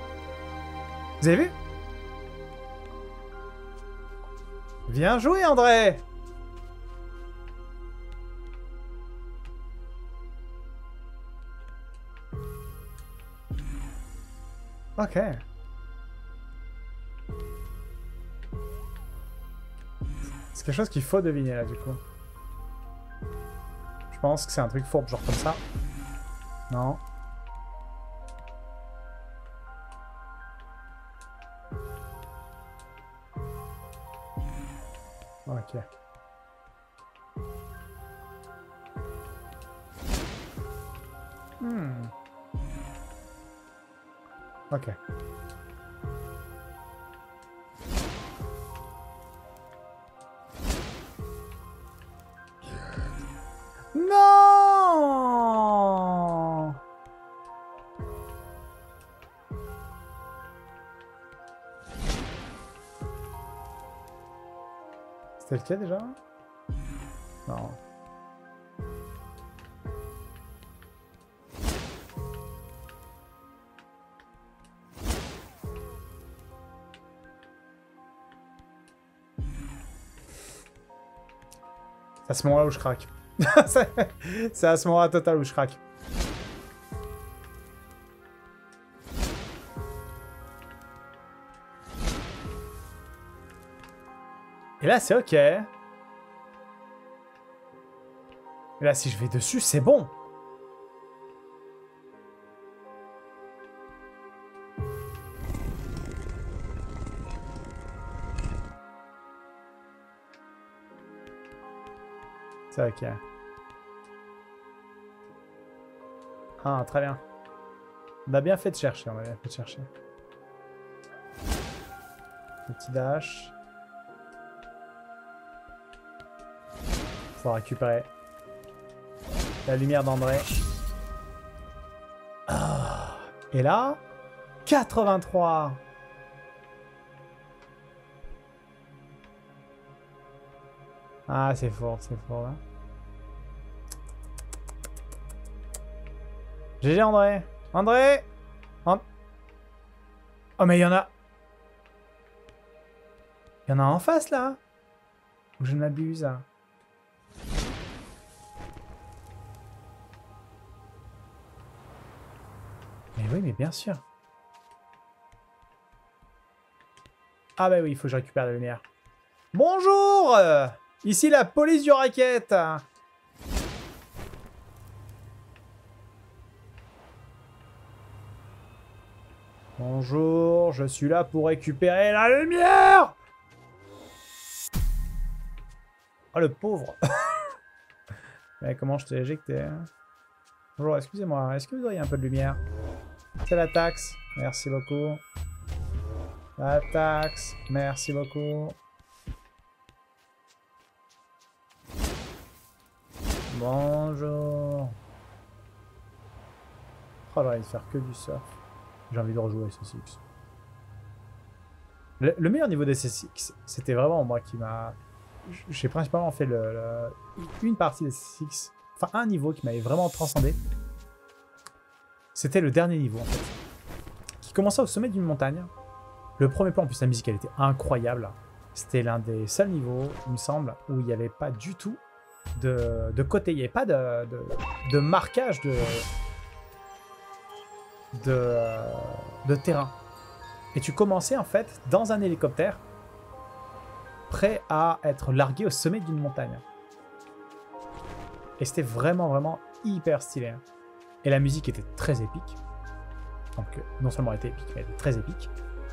Vous avez vu? Bien joué, André Ok. C'est quelque chose qu'il faut deviner là du coup. Je pense que c'est un truc fourbe genre comme ça. Non. Déjà Non. À ce moment-là où je craque. C'est à ce moment-là total où je craque. Et là, c'est ok. Et là, si je vais dessus, c'est bon. C'est ok. Ah, très bien. On a bien fait de chercher, on a bien fait de chercher. Petit dash. Faut récupérer la lumière d'André. Ah. Et là, 83. Ah, c'est fort, c'est fort là. GG André André Oh mais il y en a... Il y en a en face là Ou je m'abuse Mais oui, mais bien sûr. Ah bah oui, il faut que je récupère la lumière. Bonjour! Ici la police du racket! Bonjour, je suis là pour récupérer la lumière! Oh le pauvre Mais comment je t'ai éjecté hein? Bonjour, excusez-moi, est-ce que vous auriez un peu de lumière? C'est la taxe, merci beaucoup. La taxe, merci beaucoup. Bonjour. Oh, là, il faire que du surf. J'ai envie de rejouer SSX. Le, le meilleur niveau d'SSX, c'était vraiment moi qui m'a... J'ai principalement fait le, une partie d'SSX, enfin un niveau qui m'avait vraiment transcendé. C'était le dernier niveau. Qui commençait au sommet d'une montagne. Le premier plan, en plus la musique elle était incroyable. C'était l'un des seuls niveaux, il me semble, où il n'y avait pas du tout de, de côté. Il n'y avait pas de, de, de marquage de, de, de terrain. Et tu commençais en fait dans un hélicoptère, prêt à être largué au sommet d'une montagne. Et c'était vraiment, vraiment hyper stylé. Et la musique était très épique. Donc euh, non seulement elle était épique, mais elle était très épique.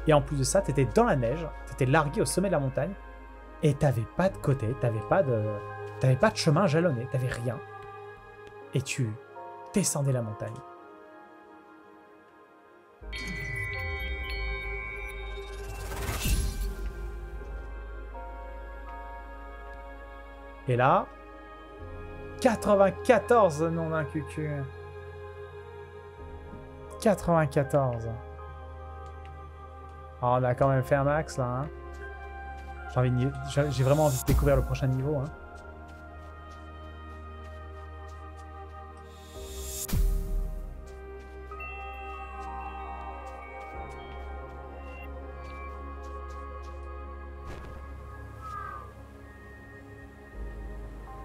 Et en plus de ça, t'étais dans la neige, t'étais largué au sommet de la montagne, et t'avais pas de côté, t'avais pas de, t'avais pas de chemin jalonné, t'avais rien. Et tu descendais la montagne. Et là, 94 non d'un cucu. 94. Ah, on a quand même fait un max là. hein. J'ai vraiment envie de découvrir le prochain niveau. hein.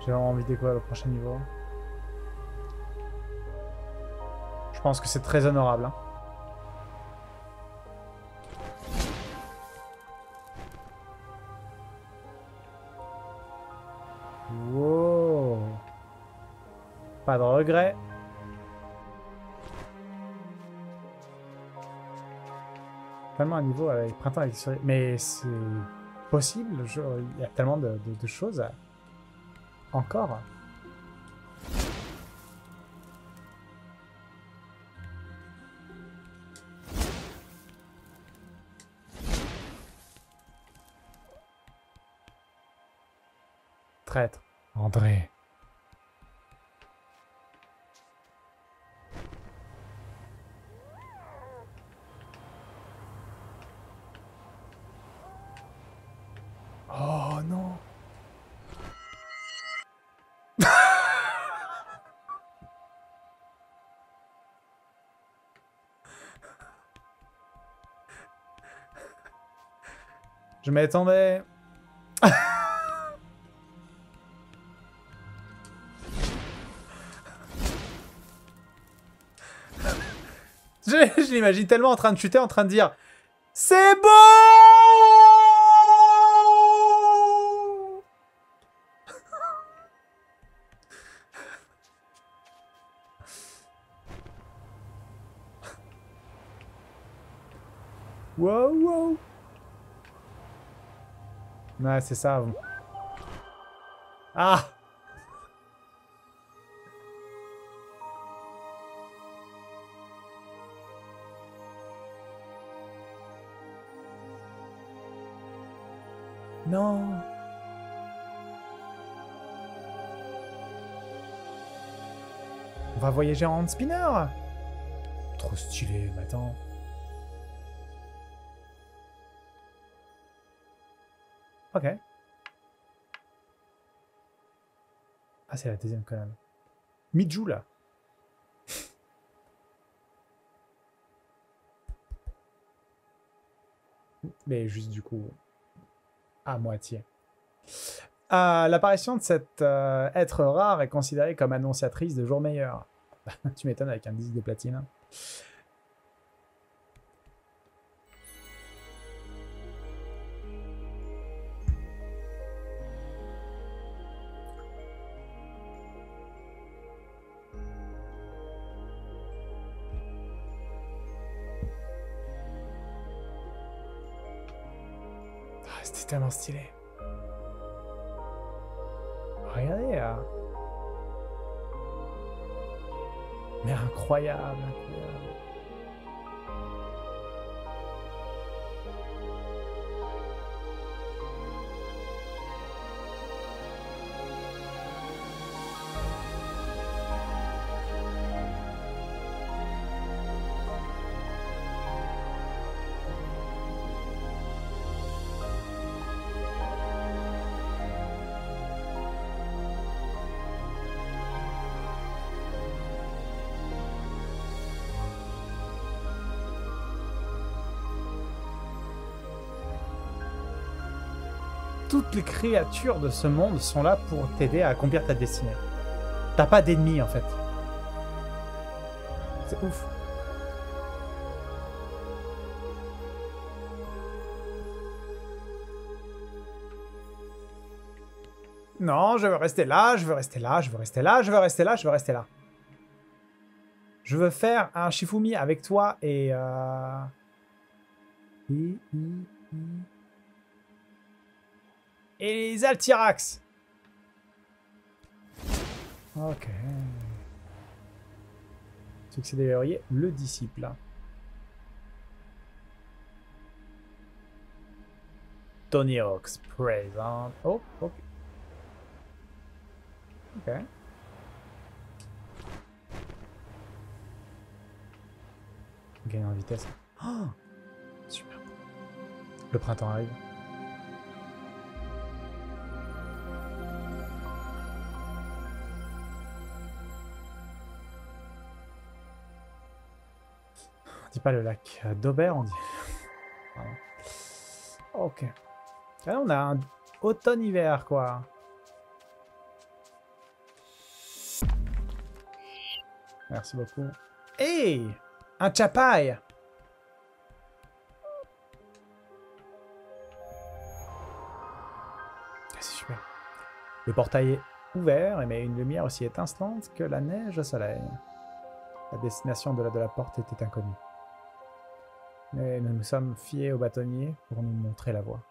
J'ai vraiment envie de découvrir le prochain niveau. Pense que c'est très honorable. hein. Wow. Pas de regret. Tellement un niveau avec printemps avec. Mais c'est possible. Je- Il y a tellement de, choses encore. André. Oh non. Je m'attendais. Je l'imagine tellement en train de chuter, en train de dire C'est bon Wow, wow. Ouais, c'est ça. Ah voyager en hand spinner Trop stylé, mais attends. Ok. Ah, c'est la deuxième colonne. Midju, là. Mais juste du coup, à moitié. Ah, L'apparition de cet euh, être rare est considérée comme annonciatrice de jours meilleurs. tu m'étonnes avec un disque de platine. Ah, C'était tellement stylé. Mais incroyable, incroyable. Toutes les créatures de ce monde sont là pour t'aider à accomplir ta destinée. T'as pas d'ennemis en fait. C'est ouf. Non, je veux rester là, je veux rester là, je veux rester là, je veux rester là, je veux rester là. Je veux faire un Shifumi avec toi et... Euh... et- les Altirax. Ok. Succès des verriers, le disciple. Tony Hawk's présente. Oh, ok. Ok. Gagne en vitesse. Oh Super. Le printemps arrive. Pas le lac d'Aubert, on dit. Ok. Là, on a un automne-hiver, quoi. Merci beaucoup. Hey Un chapaille Ah, C'est super. Le portail est ouvert, émet une lumière aussi étincelante que la neige au soleil. La destination de la, de la porte était inconnue mais nous nous sommes fiés au bâtonnier pour nous montrer la voie.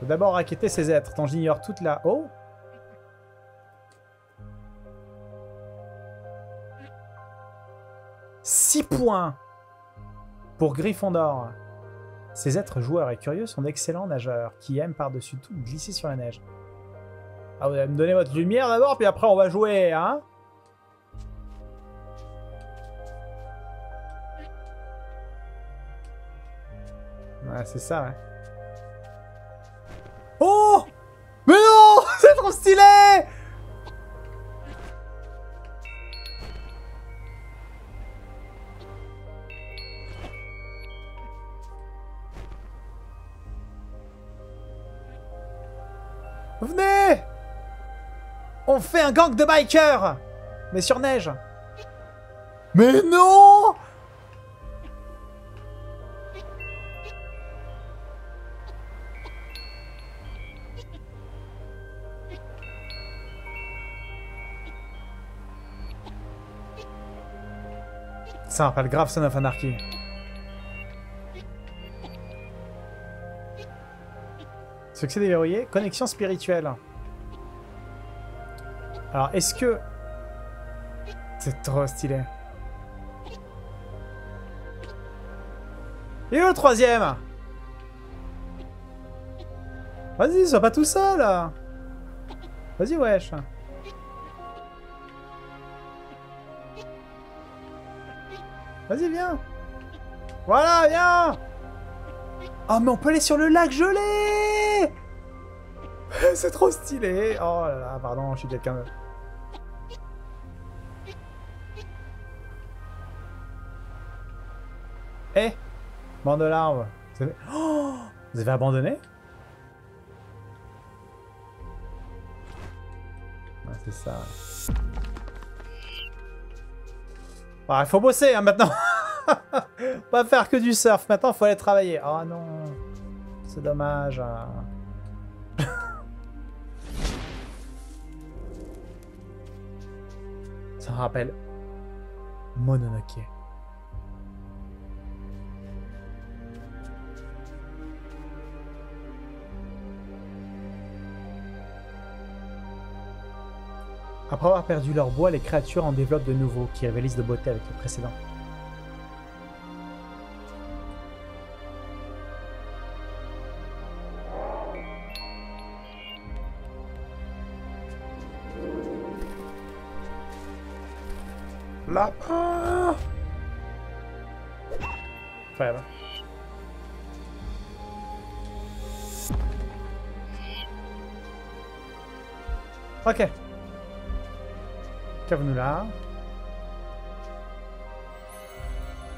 Faut d'abord inquiéter ces êtres, tant j'ignore toute la... Oh Six points pour Gryffondor. Ces êtres joueurs et curieux sont d'excellents nageurs qui aiment par-dessus tout glisser sur la neige. Ah, vous allez me donner votre lumière d'abord, puis après on va jouer, hein. Ouais, c'est ça, ouais. Oh! Mais non! C'est trop stylé On fait un gang de bikers Mais sur neige Mais non Ça rappelle grave Son of Anarchy. Succès déverrouillé, connexion spirituelle. Alors, est-ce que... C'est trop stylé? Et le troisième? Vas-y, sois pas tout seul. Vas-y, wesh. Vas-y, viens. Voilà, viens. Oh, mais on peut aller sur le lac gelé C'est trop stylé Oh là là, pardon, je suis quelqu'un de... Eh Bande de larves Vous avez... Abandonné c'est ça. Ah, il faut bosser hein, maintenant Pas faire que du surf, maintenant faut aller travailler. Oh non, c'est dommage. Hein. Ça rappelle Mononoke. Après avoir perdu leur bois, les créatures en développent de nouveaux, qui rivalisent de beauté avec les précédents. Incroyable. Ok. Cave-nous là?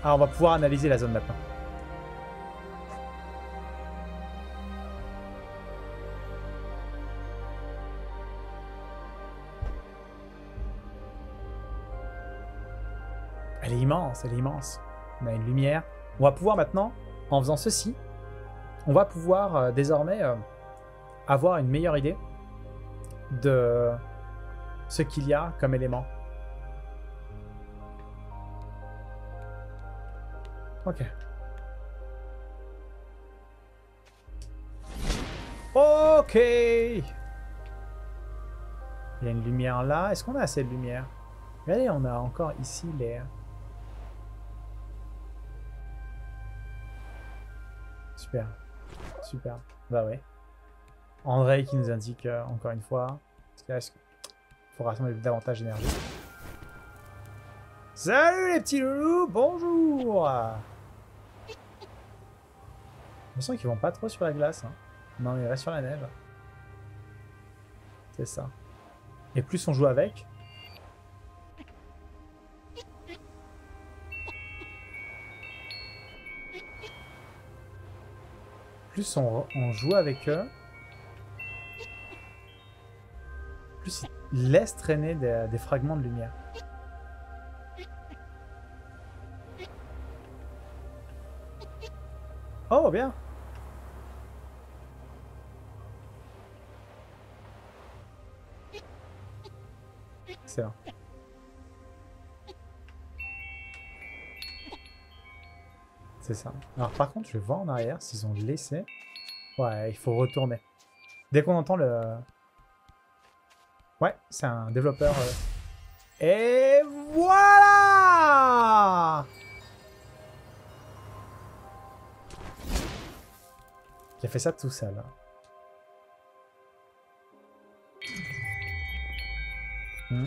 Ah, on va pouvoir analyser la zone maintenant. Immense, elle est immense. On a une lumière. On va pouvoir maintenant, en faisant ceci, on va pouvoir euh, désormais euh, avoir une meilleure idée de ce qu'il y a comme élément. Ok. Ok Il y a une lumière là. Est-ce qu'on a assez de lumière? Regardez, on a encore ici l'air. Super. Super. Bah ouais. André qui nous indique euh, encore une fois. Est-ce faut rassembler davantage d'énergie. Salut les petits loulous, bonjour Je sens qu'ils vont pas trop sur la glace. Hein. Non, ils restent sur la neige. C'est ça. Et plus on joue avec, plus on, joue avec eux, plus laisse traîner des, fragments de lumière. Oh, bien Ça. Alors par contre, je voir en arrière s'ils ont laissé. Ouais, il faut retourner. Dès qu'on entend le... Ouais, c'est un développeur... euh. Et voilà J'ai fait ça tout seul. hein. Hmm.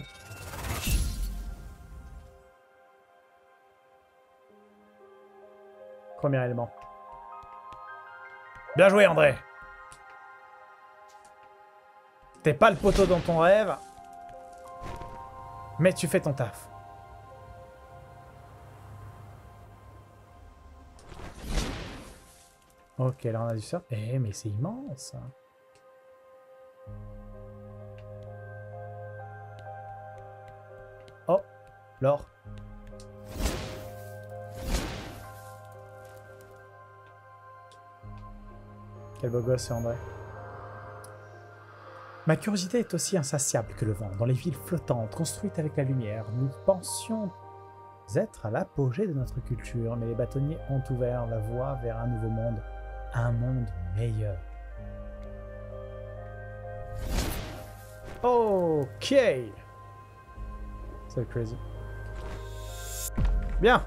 Premier élément. Bien joué, André T'es pas le poteau dans ton rêve, mais tu fais ton taf. Ok, là on a du surf. Eh, mais c'est immense Oh, l'or. Beau gosse, c'est André. Ma curiosité est aussi insatiable que le vent. Dans les villes flottantes, construites avec la lumière, nous pensions être à l'apogée de notre culture, mais les bâtonniers ont ouvert la voie vers un nouveau monde, un monde meilleur. Ok. C'est crazy. Bien.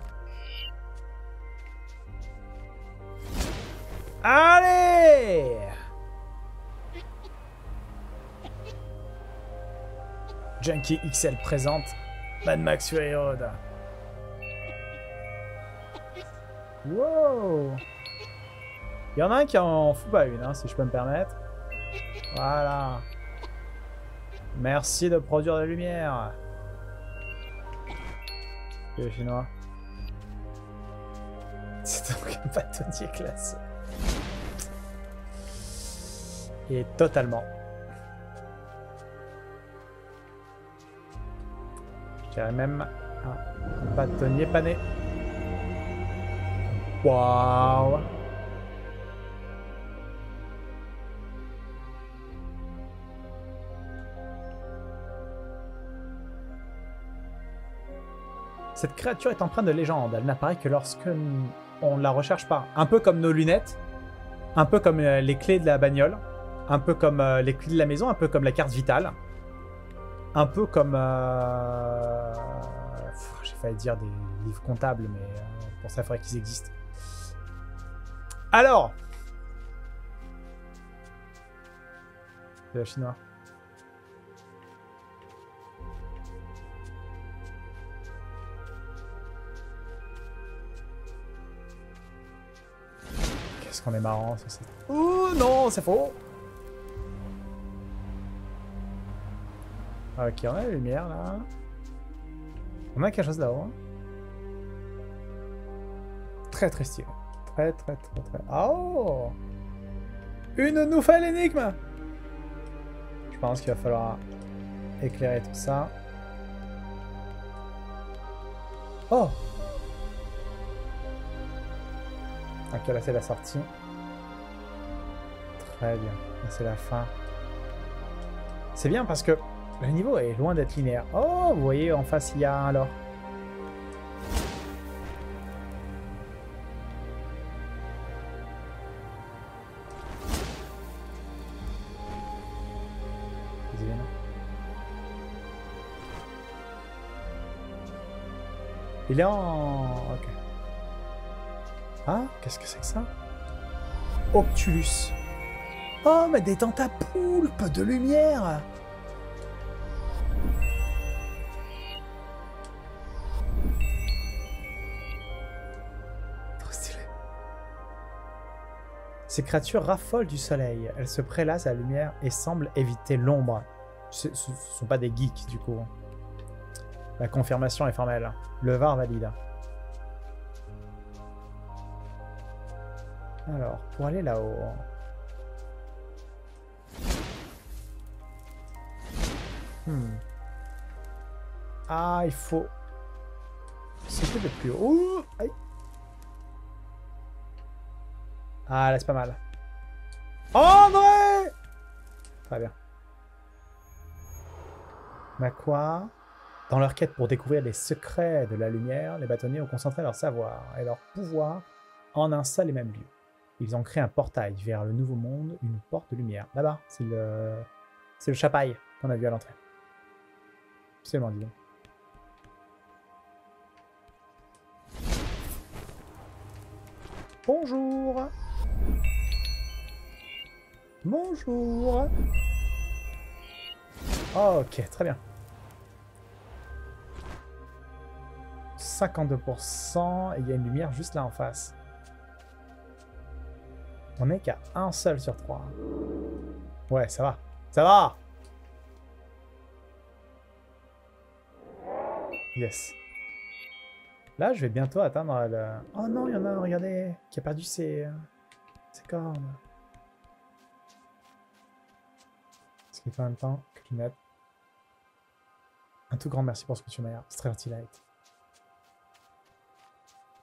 Junkie XL présente Mad Max Fury. Wow Il y en a un qui en fout pas une, hein, si je peux me permettre. Voilà. Merci de produire de la lumière. Le chinois. C'est donc un bâtonnier classe. Et totalement. Même bâtonnier pané. Waouh Cette créature est empreinte de légende. Elle n'apparaît que lorsque on la recherche pas. Un peu comme nos lunettes, un peu comme euh, les clés de la bagnole, un peu comme euh, les clés de la maison, un peu comme la carte vitale, un peu comme... euh, J'ai failli dire des livres comptables, mais euh, pour ça, il faudrait qu'ils existent. Alors C'est le chinois. Qu'est-ce qu'on est marrant, ça c'est... Oh non, c'est faux Ok, on a la lumière là. On a quelque chose là-haut. hein. Très très stylé. Très très très très... Oh Une nouvelle énigme Je pense qu'il va falloir éclairer tout ça. Oh Ok, là c'est la sortie. Très bien. Là c'est la fin. C'est bien parce que le niveau est loin d'être linéaire. Oh, vous voyez, en face, il y a un alors. Il est en... Ok. Ah, qu'est-ce que c'est que ça? Octulus. Oh, mais des poulpe de lumière Ces créatures raffolent du soleil. Elles se prélassent à la lumière et semblent éviter l'ombre. Ce ne sont pas des geeks, du coup. La confirmation est formelle. Le VAR valide. Alors, pour aller là-haut... Hmm. Ah, il faut... C'était de plus haut. Ah, là, c'est pas mal. André Très bien. Quoi Dans leur quête pour découvrir les secrets de la lumière, les bâtonniers ont concentré leur savoir et leur pouvoir en un seul et même lieu. Ils ont créé un portail vers le nouveau monde, une porte de lumière. Là-bas, c'est le, c'est le chapaille qu'on a vu à l'entrée. Absolument divin. Bonjour. Bonjour. Ok, très bien. 52% et il y a une lumière juste là en face. On est qu'à un seul sur trois. Ouais, ça va. Ça va Yes. Là, je vais bientôt atteindre le... Oh non, il y en a un, regardez, qui a perdu ses, ses cornes. Ce qui fait en même temps que lunettes. Un tout grand merci pour ce que tu C'est très gentil, Light.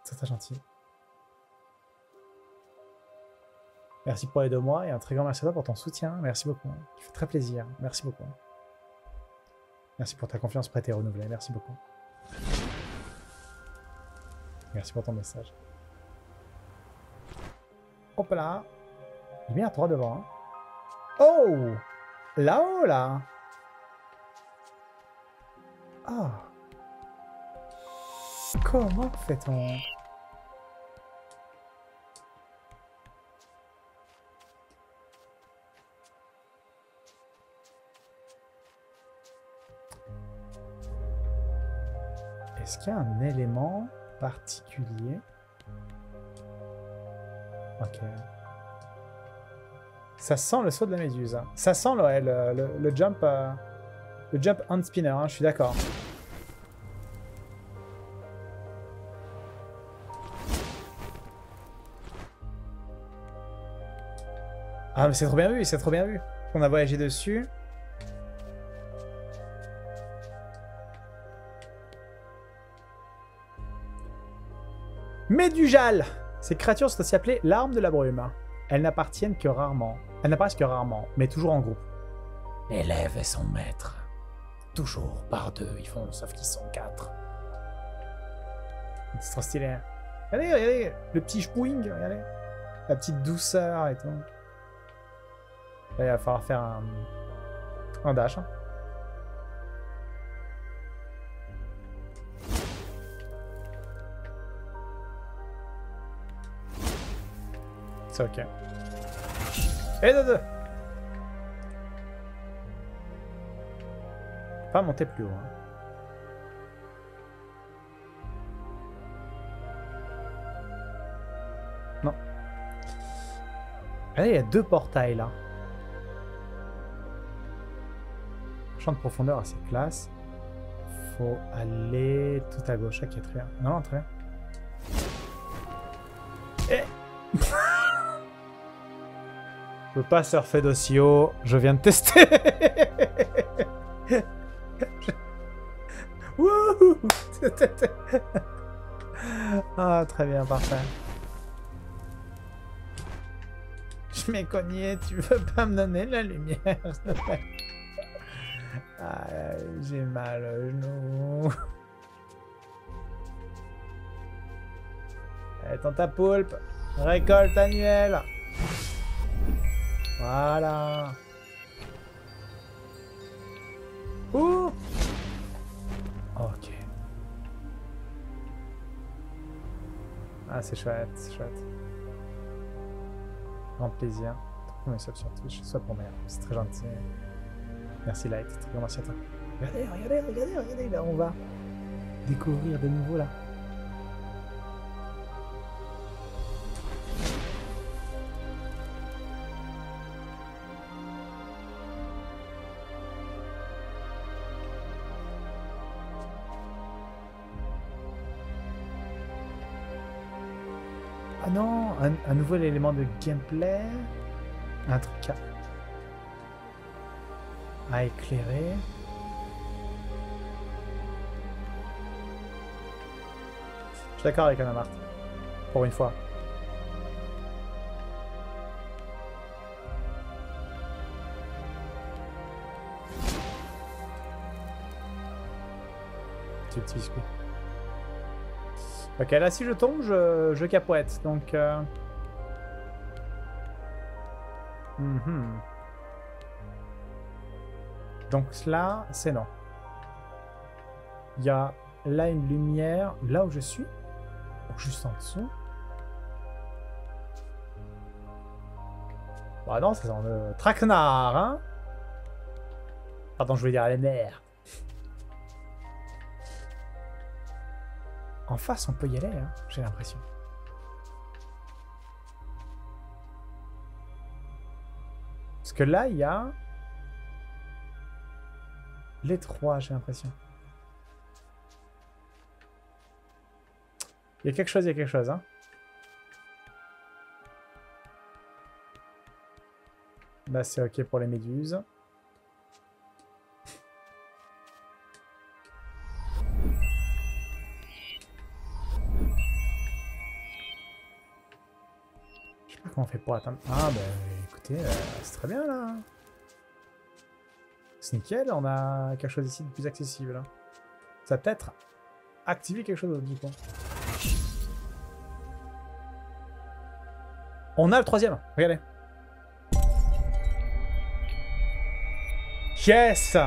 C'est très gentil. Merci pour les deux mois et un très grand merci à toi pour ton soutien. Merci beaucoup. Tu fais très plaisir. Merci beaucoup. Merci pour ta confiance prête et renouvelée. Merci beaucoup. Merci pour ton message. Hop là. Lumière droit devant. Hein. Oh Là-haut, là. Ah. Comment fait-on? Est-ce qu'il y a un élément particulier? Ok. Ça sent le saut de la méduse. Hein. Ça sent le, jump... Euh, le jump spinner, hein, je suis d'accord. Ah mais c'est trop bien vu, c'est trop bien vu. On a voyagé dessus. Médujal Ces créatures sont aussi appelées l'arme de la brume. Elles n'appartiennent que rarement. Elles n'apparaissent que rarement, mais toujours en groupe. L'élève et son maître. Toujours par deux, ils font, sauf qu'ils sont quatre. C'est trop stylé. Regardez, regardez, le petit chpouing, regardez. La petite douceur et tout. Là, il va falloir faire un, un dash. Hein. C'est ok. Et de deux Pas monter plus haut. Hein. Non. Allez, il y a deux portails là. Champ de profondeur assez classe. Faut aller tout à gauche. Ok, très bien. Non, non, très bien. Eh Je peux pas surfer d'aussi haut. Je viens de tester. ah, très bien, parfait. Je m'ai cogné, tu veux pas me donner la lumière, ah, j'ai mal au genou. Tente ta poulpe. Récolte annuelle. Voilà. Ouh Ok. Ah, c'est chouette, c'est chouette. Grand plaisir. Sub sur Twitch, soit pour merde. C'est très gentil. Merci Light, très grand merci à toi. Regardez, regardez, regardez, regardez, là on va découvrir de nouveau là. Un, nouvel élément de gameplay. Un truc à, éclairer. Je suis d'accord avec Anamart. Pour une fois. Petit biscuit. Ok, là si je tombe, je, je capote. Donc... Euh... Mhm. Donc là, c'est non. Il y a là une lumière, là où je suis, juste en dessous. Bah non, c'est dans le traquenard, hein Pardon, je voulais dire les nerfs. En face, on peut y aller, hein, j'ai l'impression. Parce que là, il y a... Les trois, j'ai l'impression. Il y a quelque chose, il y a quelque chose, hein. Là, c'est ok pour les méduses. Je sais pas comment on fait pour atteindre... Ah, bah euh, c'est très bien, là. C'est nickel, on a quelque chose ici de plus accessible. Ça peut-être activer quelque chose d'autre, du coup. On a le troisième, regardez. Yes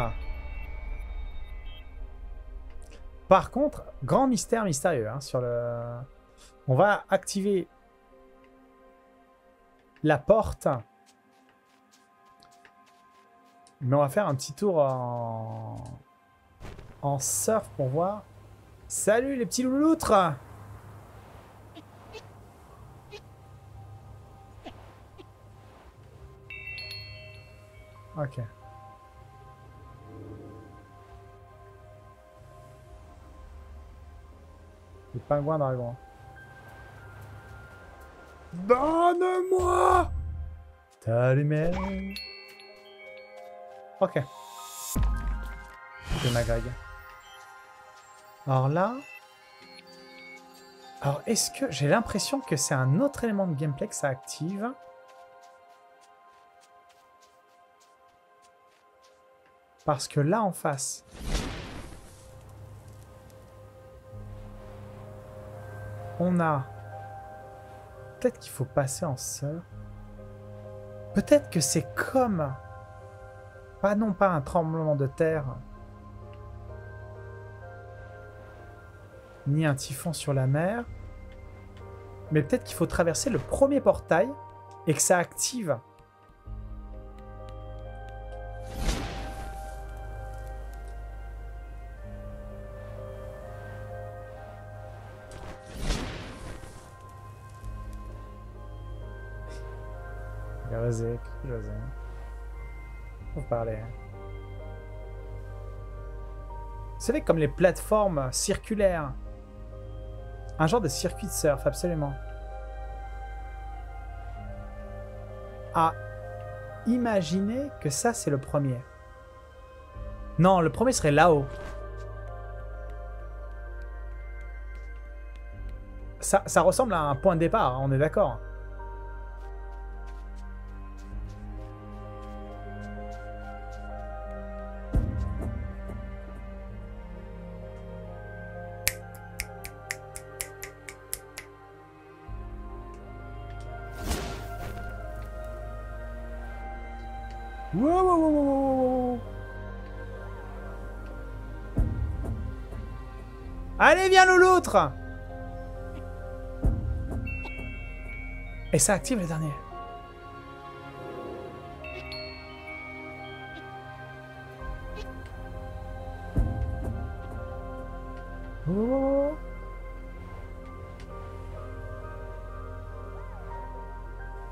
Par contre, grand mystère mystérieux hein, sur le... On va activer la porte. Mais on va faire un petit tour en, en surf pour voir. Salut les petits louloutres Ok. Les pingouins coin. Donne-moi ta lumière. Ok. C'est ma Greg. Alors là... Alors, est-ce que... J'ai l'impression que c'est un autre élément de gameplay que ça active? Parce que là, en face... On a... Peut-être qu'il faut passer en sœur. Peut-être que c'est comme... Pas non pas un tremblement de terre. Ni un typhon sur la mer. Mais peut-être qu'il faut traverser le premier portail et que ça active José. Vous parlez. C'est comme les plateformes circulaires. Un genre de circuit de surf, absolument. Ah, imaginez que ça, c'est le premier. Non, le premier serait là-haut. Ça, ça ressemble à un point de départ, on est d'accord. Et ça active le dernier.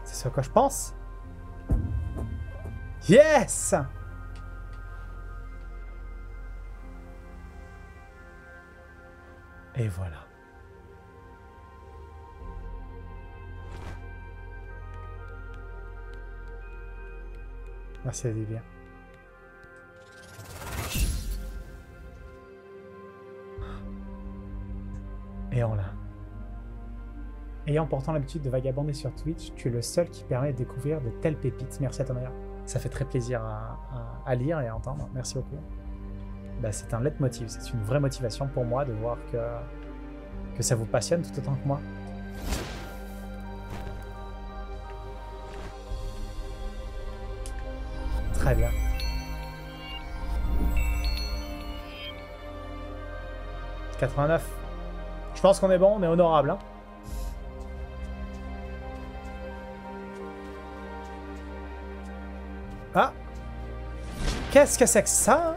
C'est ce que je pense. Yes Et voilà. Merci Olivia. Et on l'a. Ayant pourtant l'habitude de vagabonder sur Twitch, tu es le seul qui permet de découvrir de telles pépites. Merci à ton. Ça fait très plaisir à, lire et à entendre. Merci beaucoup. Bah, c'est un leitmotiv, c'est une vraie motivation pour moi de voir que, que ça vous passionne tout autant que moi. Très bien. « 89. Je pense qu'on est bon, on est honorable. Hein. Ah Qu'est-ce que c'est que ça?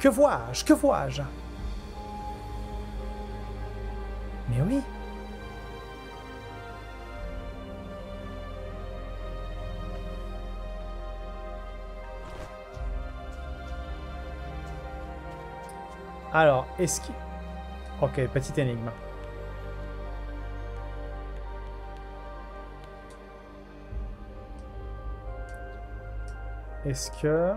Que vois-je Que vois-je? Mais oui Alors, est-ce qu'il... Ok, petite énigme. Est-ce que...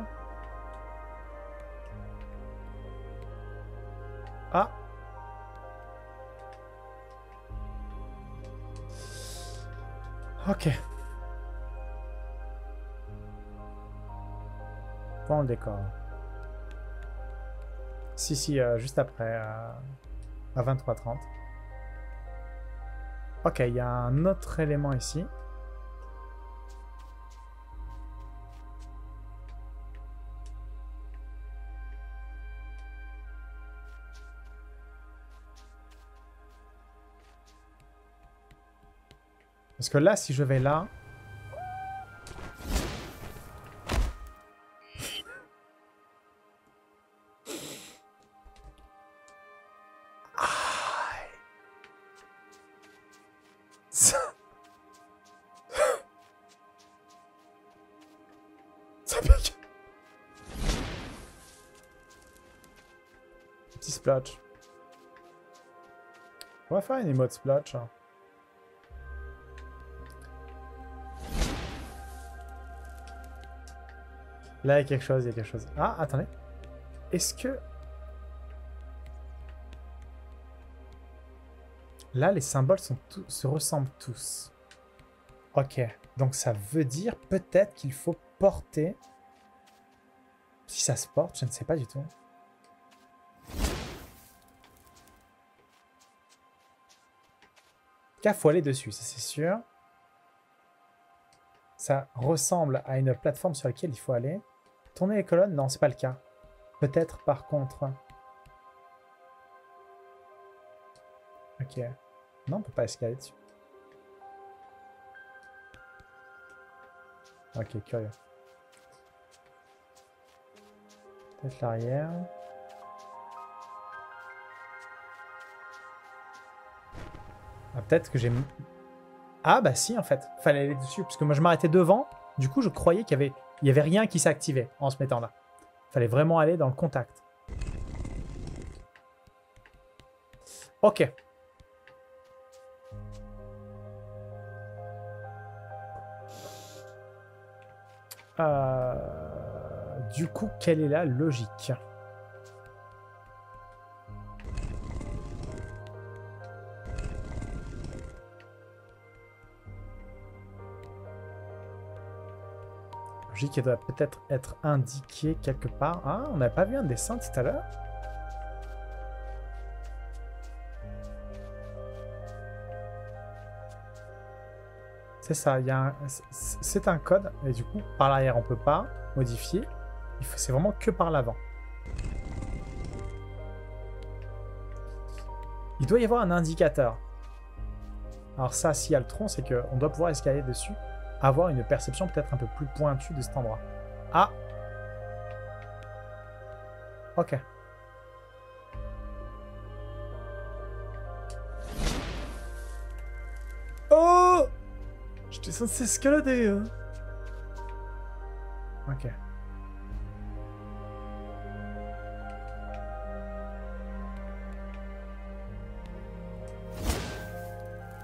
Ok. Point le décor. Si, si, euh, juste après, euh, à 23h30. Ok, il y a un autre élément ici. Parce que là, si je vais là... Ça... Ça pique. Petit splash. On va faire une emote splash. hein. Là, il y a quelque chose, il y a quelque chose. Ah, attendez. Est-ce que... Là, les symboles se ressemblent tous. Ok. Donc, ça veut dire peut-être qu'il faut porter... Si ça se porte, je ne sais pas du tout. Cas, faut aller dessus, ça c'est sûr. Ça ressemble à une plateforme sur laquelle il faut aller. Tourner les colonnes Non, c'est pas le cas. Peut-être par contre. Ok. Non, on peut pas escalader dessus. Ok, curieux. Peut-être l'arrière. Ah, peut-être que j'ai... Ah bah si en fait, fallait aller dessus, parce que moi je m'arrêtais devant, du coup je croyais qu'il y avait, il y avait rien qui s'activait en se mettant là. Fallait vraiment aller dans le contact. Ok. Euh, Du coup, quelle est la logique? Qui doit peut-être être indiquée quelque part. Ah, on n'avait pas vu un dessin tout à l'heure C'est ça, c'est- un code, et du coup, par l'arrière, on peut pas modifier. C'est vraiment que par l'avant. Il doit y avoir un indicateur. Alors ça, s'il y a le tronc, c'est qu'on doit pouvoir escalader dessus, avoir une perception peut-être un peu plus pointue de cet endroit. Ah Ok. Oh J'étais censé escalader. hein. Ok.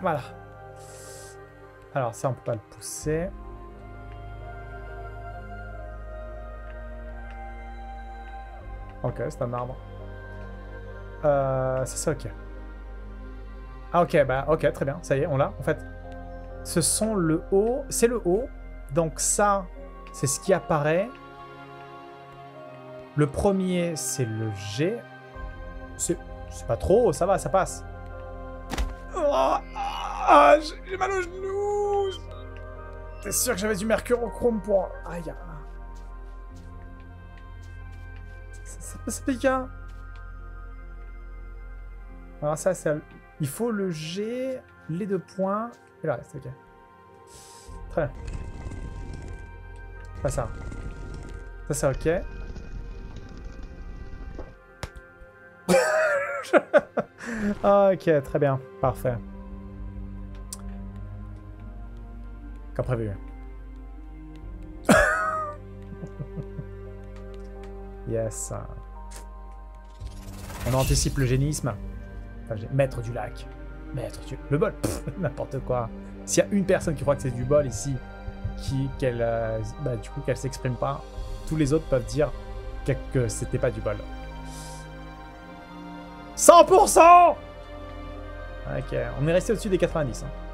Voilà. Alors ça, on peut pas le pousser. Ok, c'est un arbre. Euh, ça c'est ok. Ah ok, bah ok, très bien, ça y est, on l'a. En fait, ce sont le haut, c'est le haut. Donc ça, c'est ce qui apparaît. Le premier, c'est le G. C'est pas trop, ça va, ça passe. Oh, ah, j'ai mal au genou. T'es sûr que j'avais du mercure au chrome pour... Aïe. Ça, peut se. Alors ça, c'est Il faut le G, les deux points, et le reste, ok. Très bien. Pas ça. Ça, c'est ok. Ah, ok, très bien. Parfait. Prévu. yes. On anticipe le génisme. Enfin, maître du lac. Maître du... Le bol. N'importe quoi. S'il y a une personne qui croit que c'est du bol ici, qui, qu'elle, euh, bah, du coup, qu'elle s'exprime pas, tous les autres peuvent dire que, que c'était pas du bol. 100% Ok, on est resté au-dessus des 90. hein.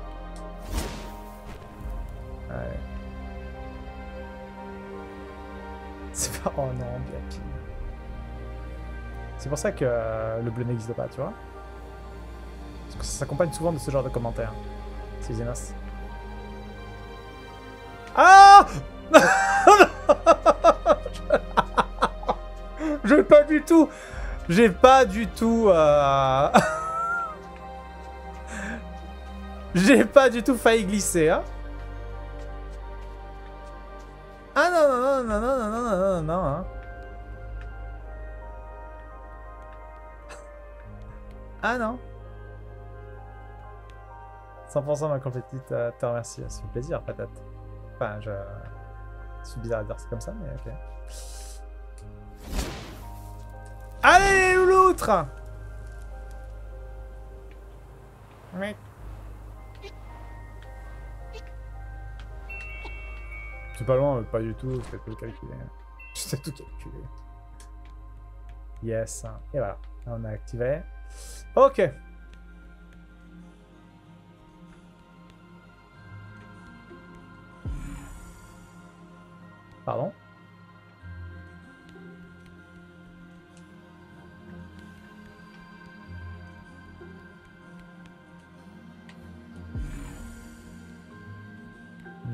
Oh non, bien pire. C'est pour ça que euh, le bleu n'existe pas, tu vois Parce que ça s'accompagne souvent de ce genre de commentaires. C'est Xenos. Ah J'ai pas du tout... J'ai pas du tout... euh, J'ai pas du tout failli glisser, hein Ah non 100% ma compétite euh, te remercie, ça fait plaisir peut-être. Enfin, je... C'est bizarre de dire ça comme ça, mais ok. Allez, loutres Oui. C'est pas loin, mais pas du tout, c'est tout calculé. C'est tout calculé. Yes. Et voilà, on a activé. Ok. Pardon?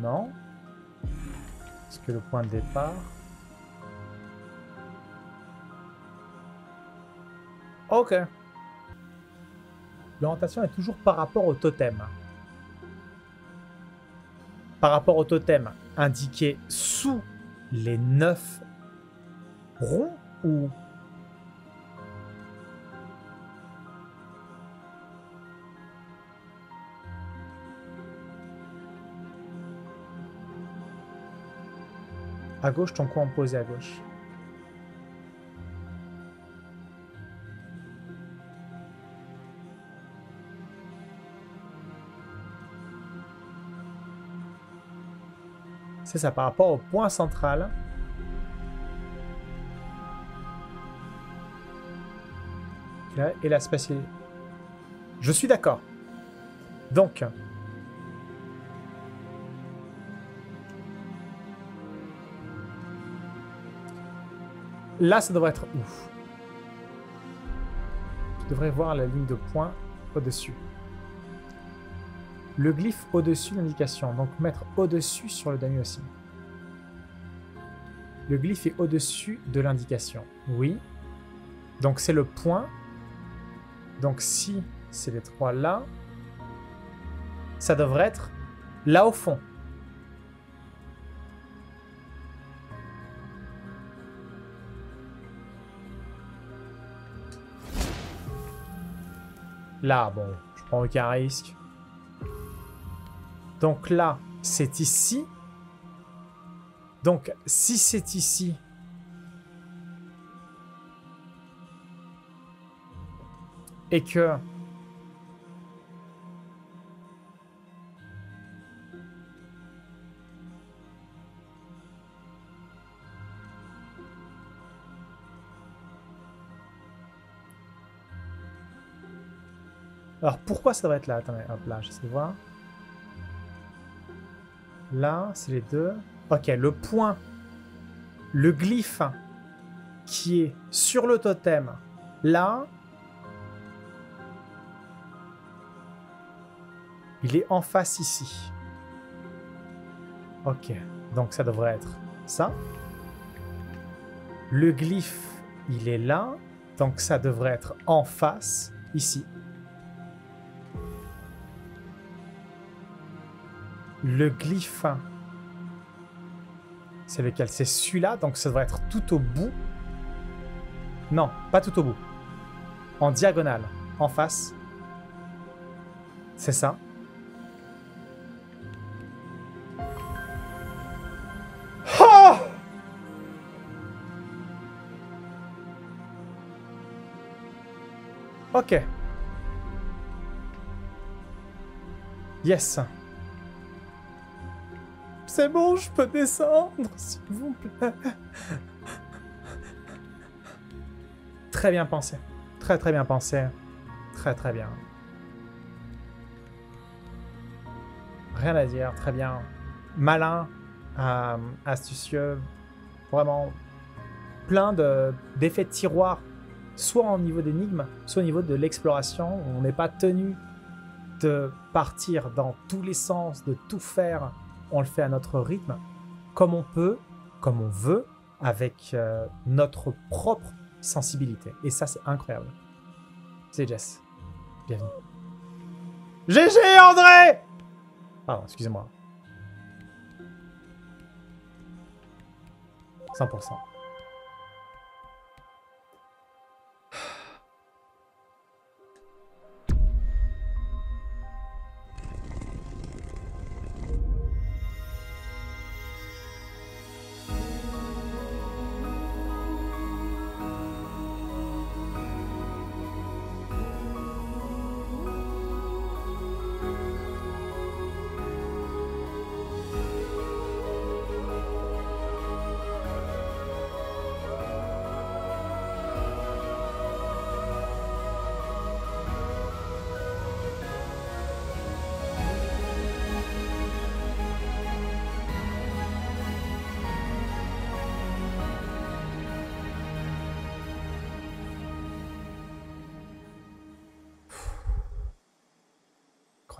Non. Est-ce que le point de départ... Ok. L'orientation est toujours par rapport au totem. Par rapport au totem indiqué sous les neuf ronds ou à gauche ton coin posé à gauche. C'est ça, par rapport au point central. Et la spatialité. Je suis d'accord. Donc. Là, ça devrait être ouf. Tu devrais voir la ligne de point au-dessus. Le glyphe au-dessus de l'indication, donc mettre au-dessus sur le damier aussi. Le glyphe est au-dessus de l'indication. Oui. Donc c'est le point. Donc si c'est les trois là, ça devrait être là au fond. Là, bon, je prends aucun risque. Donc là, c'est ici. Donc, si c'est ici... Et que... Alors, pourquoi ça devrait être là? Attendez, hop là, j'essaie de voir. Là, c'est les deux. Ok, le point, le glyphe qui est sur le totem, là, il est en face ici. Ok, donc ça devrait être ça. Le glyphe il est là, donc ça devrait être en face, ici. Le glyphe, c'est lequel? C'est celui-là, donc ça devrait être tout au bout. Non, pas tout au bout. En diagonale, en face. C'est ça. Ah ok. Yes. C'est bon, je peux descendre, s'il vous plaît. Très bien pensé. Très très bien pensé. Très très bien. Rien à dire, très bien. Malin, euh, astucieux, vraiment plein de- d'effets de, tiroir, soit au niveau d'énigmes, soit au niveau de l'exploration. On n'est pas tenu de partir dans tous les sens, de tout faire. On le fait à notre rythme, comme on peut, comme on veut, avec euh, notre propre sensibilité. Et ça, c'est incroyable. C'est Jess. Bienvenue. GG André Pardon, excusez-moi. 100%.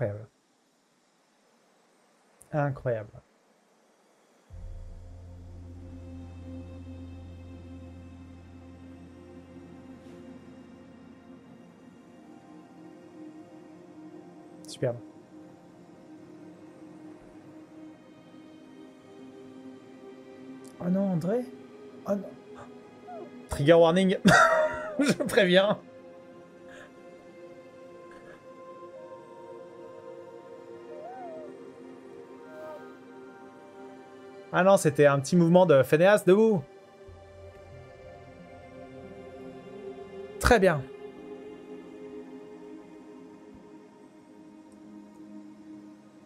Incroyable. Incroyable. Superbe. Oh non, André Oh non. Trigger warning. Je préviens. Ah non, c'était un petit mouvement de Phineas debout. Très bien.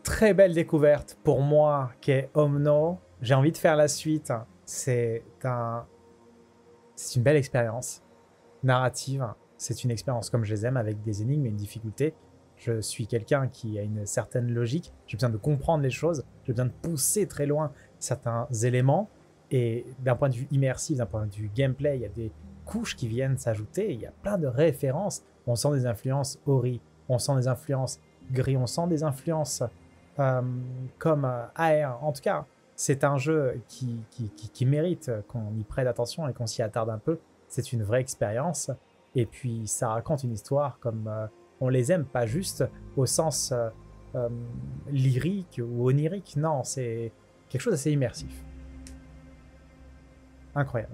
Très belle découverte pour moi qu'est Omno. J'ai envie de faire la suite. C'est un... C'est une belle expérience narrative. C'est une expérience comme je les aime avec des énigmes et une difficulté. Je suis quelqu'un qui a une certaine logique. J'ai besoin de comprendre les choses. J'ai besoin de pousser très loin certains éléments. Et d'un point de vue immersif, d'un point de vue gameplay, il y a des couches qui viennent s'ajouter. Il y a plein de références. On sent des influences Ori, on sent des influences Gris, on sent des influences euh, comme euh, AR. En tout cas, c'est un jeu qui, qui, qui- mérite qu'on y prête attention et qu'on s'y attarde un peu. C'est une vraie expérience. Et puis, ça raconte une histoire comme euh, on les aime, pas juste au sens euh, lyrique ou onirique. Non, c'est quelque chose d'assez immersif. Incroyable.